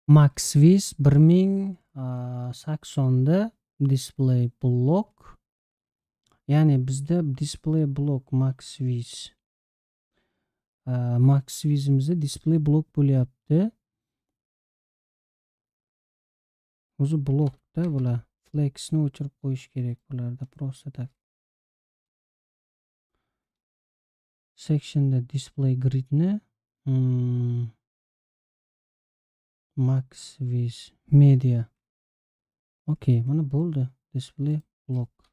Maxviz bir ming e, saksonda display block. Ya'ni bizda display block maxvis e, maxvisimizda display block bo'lyapti o'zi blokda bular flexni o'chirib qo'yish kerak bularda просто так sectionda display gridni hmm, max vis media. Okey mana bo'ldi display block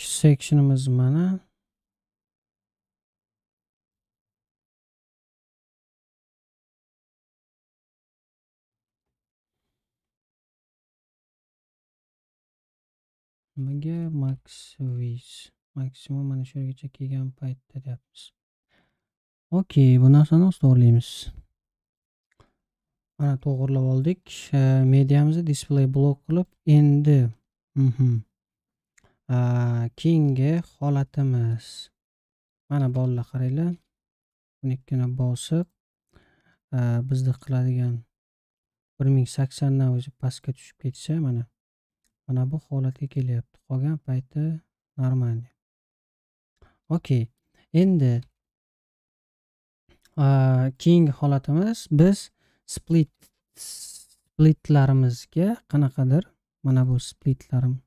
sectionimiz mana. Nimaga max vis maksimum mana shu yergacha kelgan paytda deyapmiz. Okey bu narsani to'g'irlaymiz. Mana to'g'irlab oldik. Mediamizni display blok qilib endi mhm. Keyingi holatimiz. Mana bolalar qaranglar. Unikkini bosib bizda qiladigan bir ming saksondan o'zi pastga tushib ketsa mana mana bu holatga kelyapti. Qolgan payti нормальный okey endi keyingi holatimiz. Biz split splitlarimizga qanaqadir mana bu splitlarim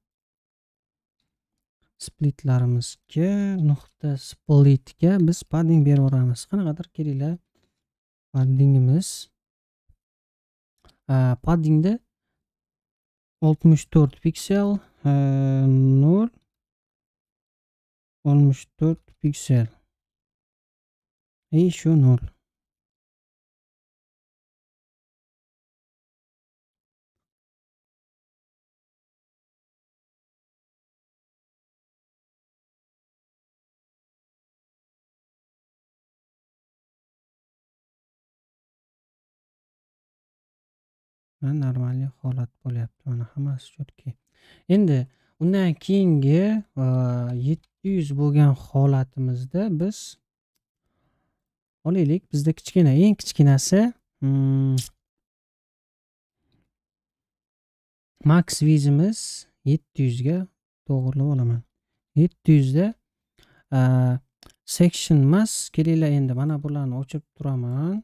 splitlarimizga nuqta splitga biz padding berib yuboramiz. Qanaqadir kelinglar paddingimiz. Paddingda oltmish to'rt piksel nol oltmish to'rt piksel. И еще va normalniy holat bo'lyapti mana hammasi четкий endi undan keyingi e, yetti yuz bo'lgan holatimizda biz olaylik. Bizda kichkina eng kichkinasi hmm, max vizimiz yetti yuzga to'g'irlab olaman. Yetti yuzda e, section emas kelinglar. Endi mana bularni o'chirib turaman.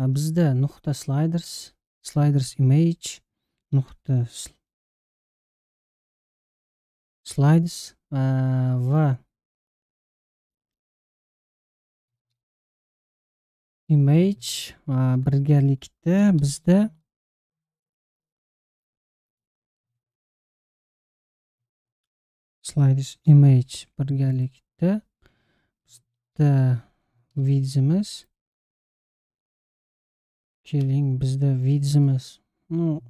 E, bizda nuqta sliders sliders image nuqta э, slides э, va image birgalikda bizda slides image birgalikda bizda vidzimiz keling bizda vidzimiz ну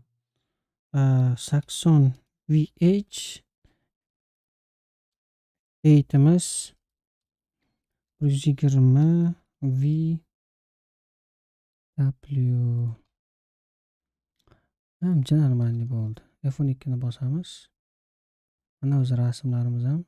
e, sakson vh eightimiz bir yuz yigirma v w. Ancha нормальный bo'ldi f o'n ikkini bosamiz mana o'zi rasmlarimiz ham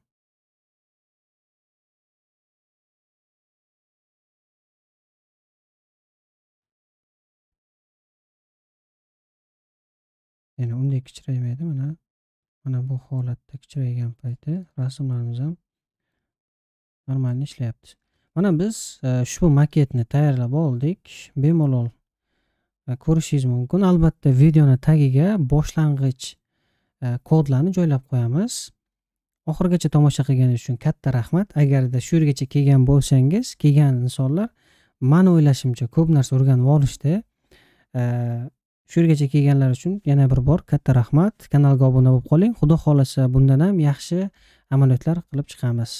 ya'ni unday kichraymaydi mana? Mana bu holatda kichraygan payti rasmlarimiz ham normalniy ishlayapti. Mana biz e, ushbu maketni tayyorlab oldik. Bemalol e, ko'rishingiz mumkin. Albatta videoni tagiga boshlang'ich e, kodlarni joylab qo'yamiz. Oxirigacha tomosha qilganingiz uchun katta rahmat. Agarda shu yergacha kelgan bo'lsangiz kelgan insonlar mani o'ylashimcha ko'p narsa o'rganib olishdi. E, shu yergacha kelganlar uchun yana bir bor katta rahmat. Kanalga obuna bo'lib qoling. Xudo xohlasa bundan ham yaxshi amaliyotlar qilib chiqamiz.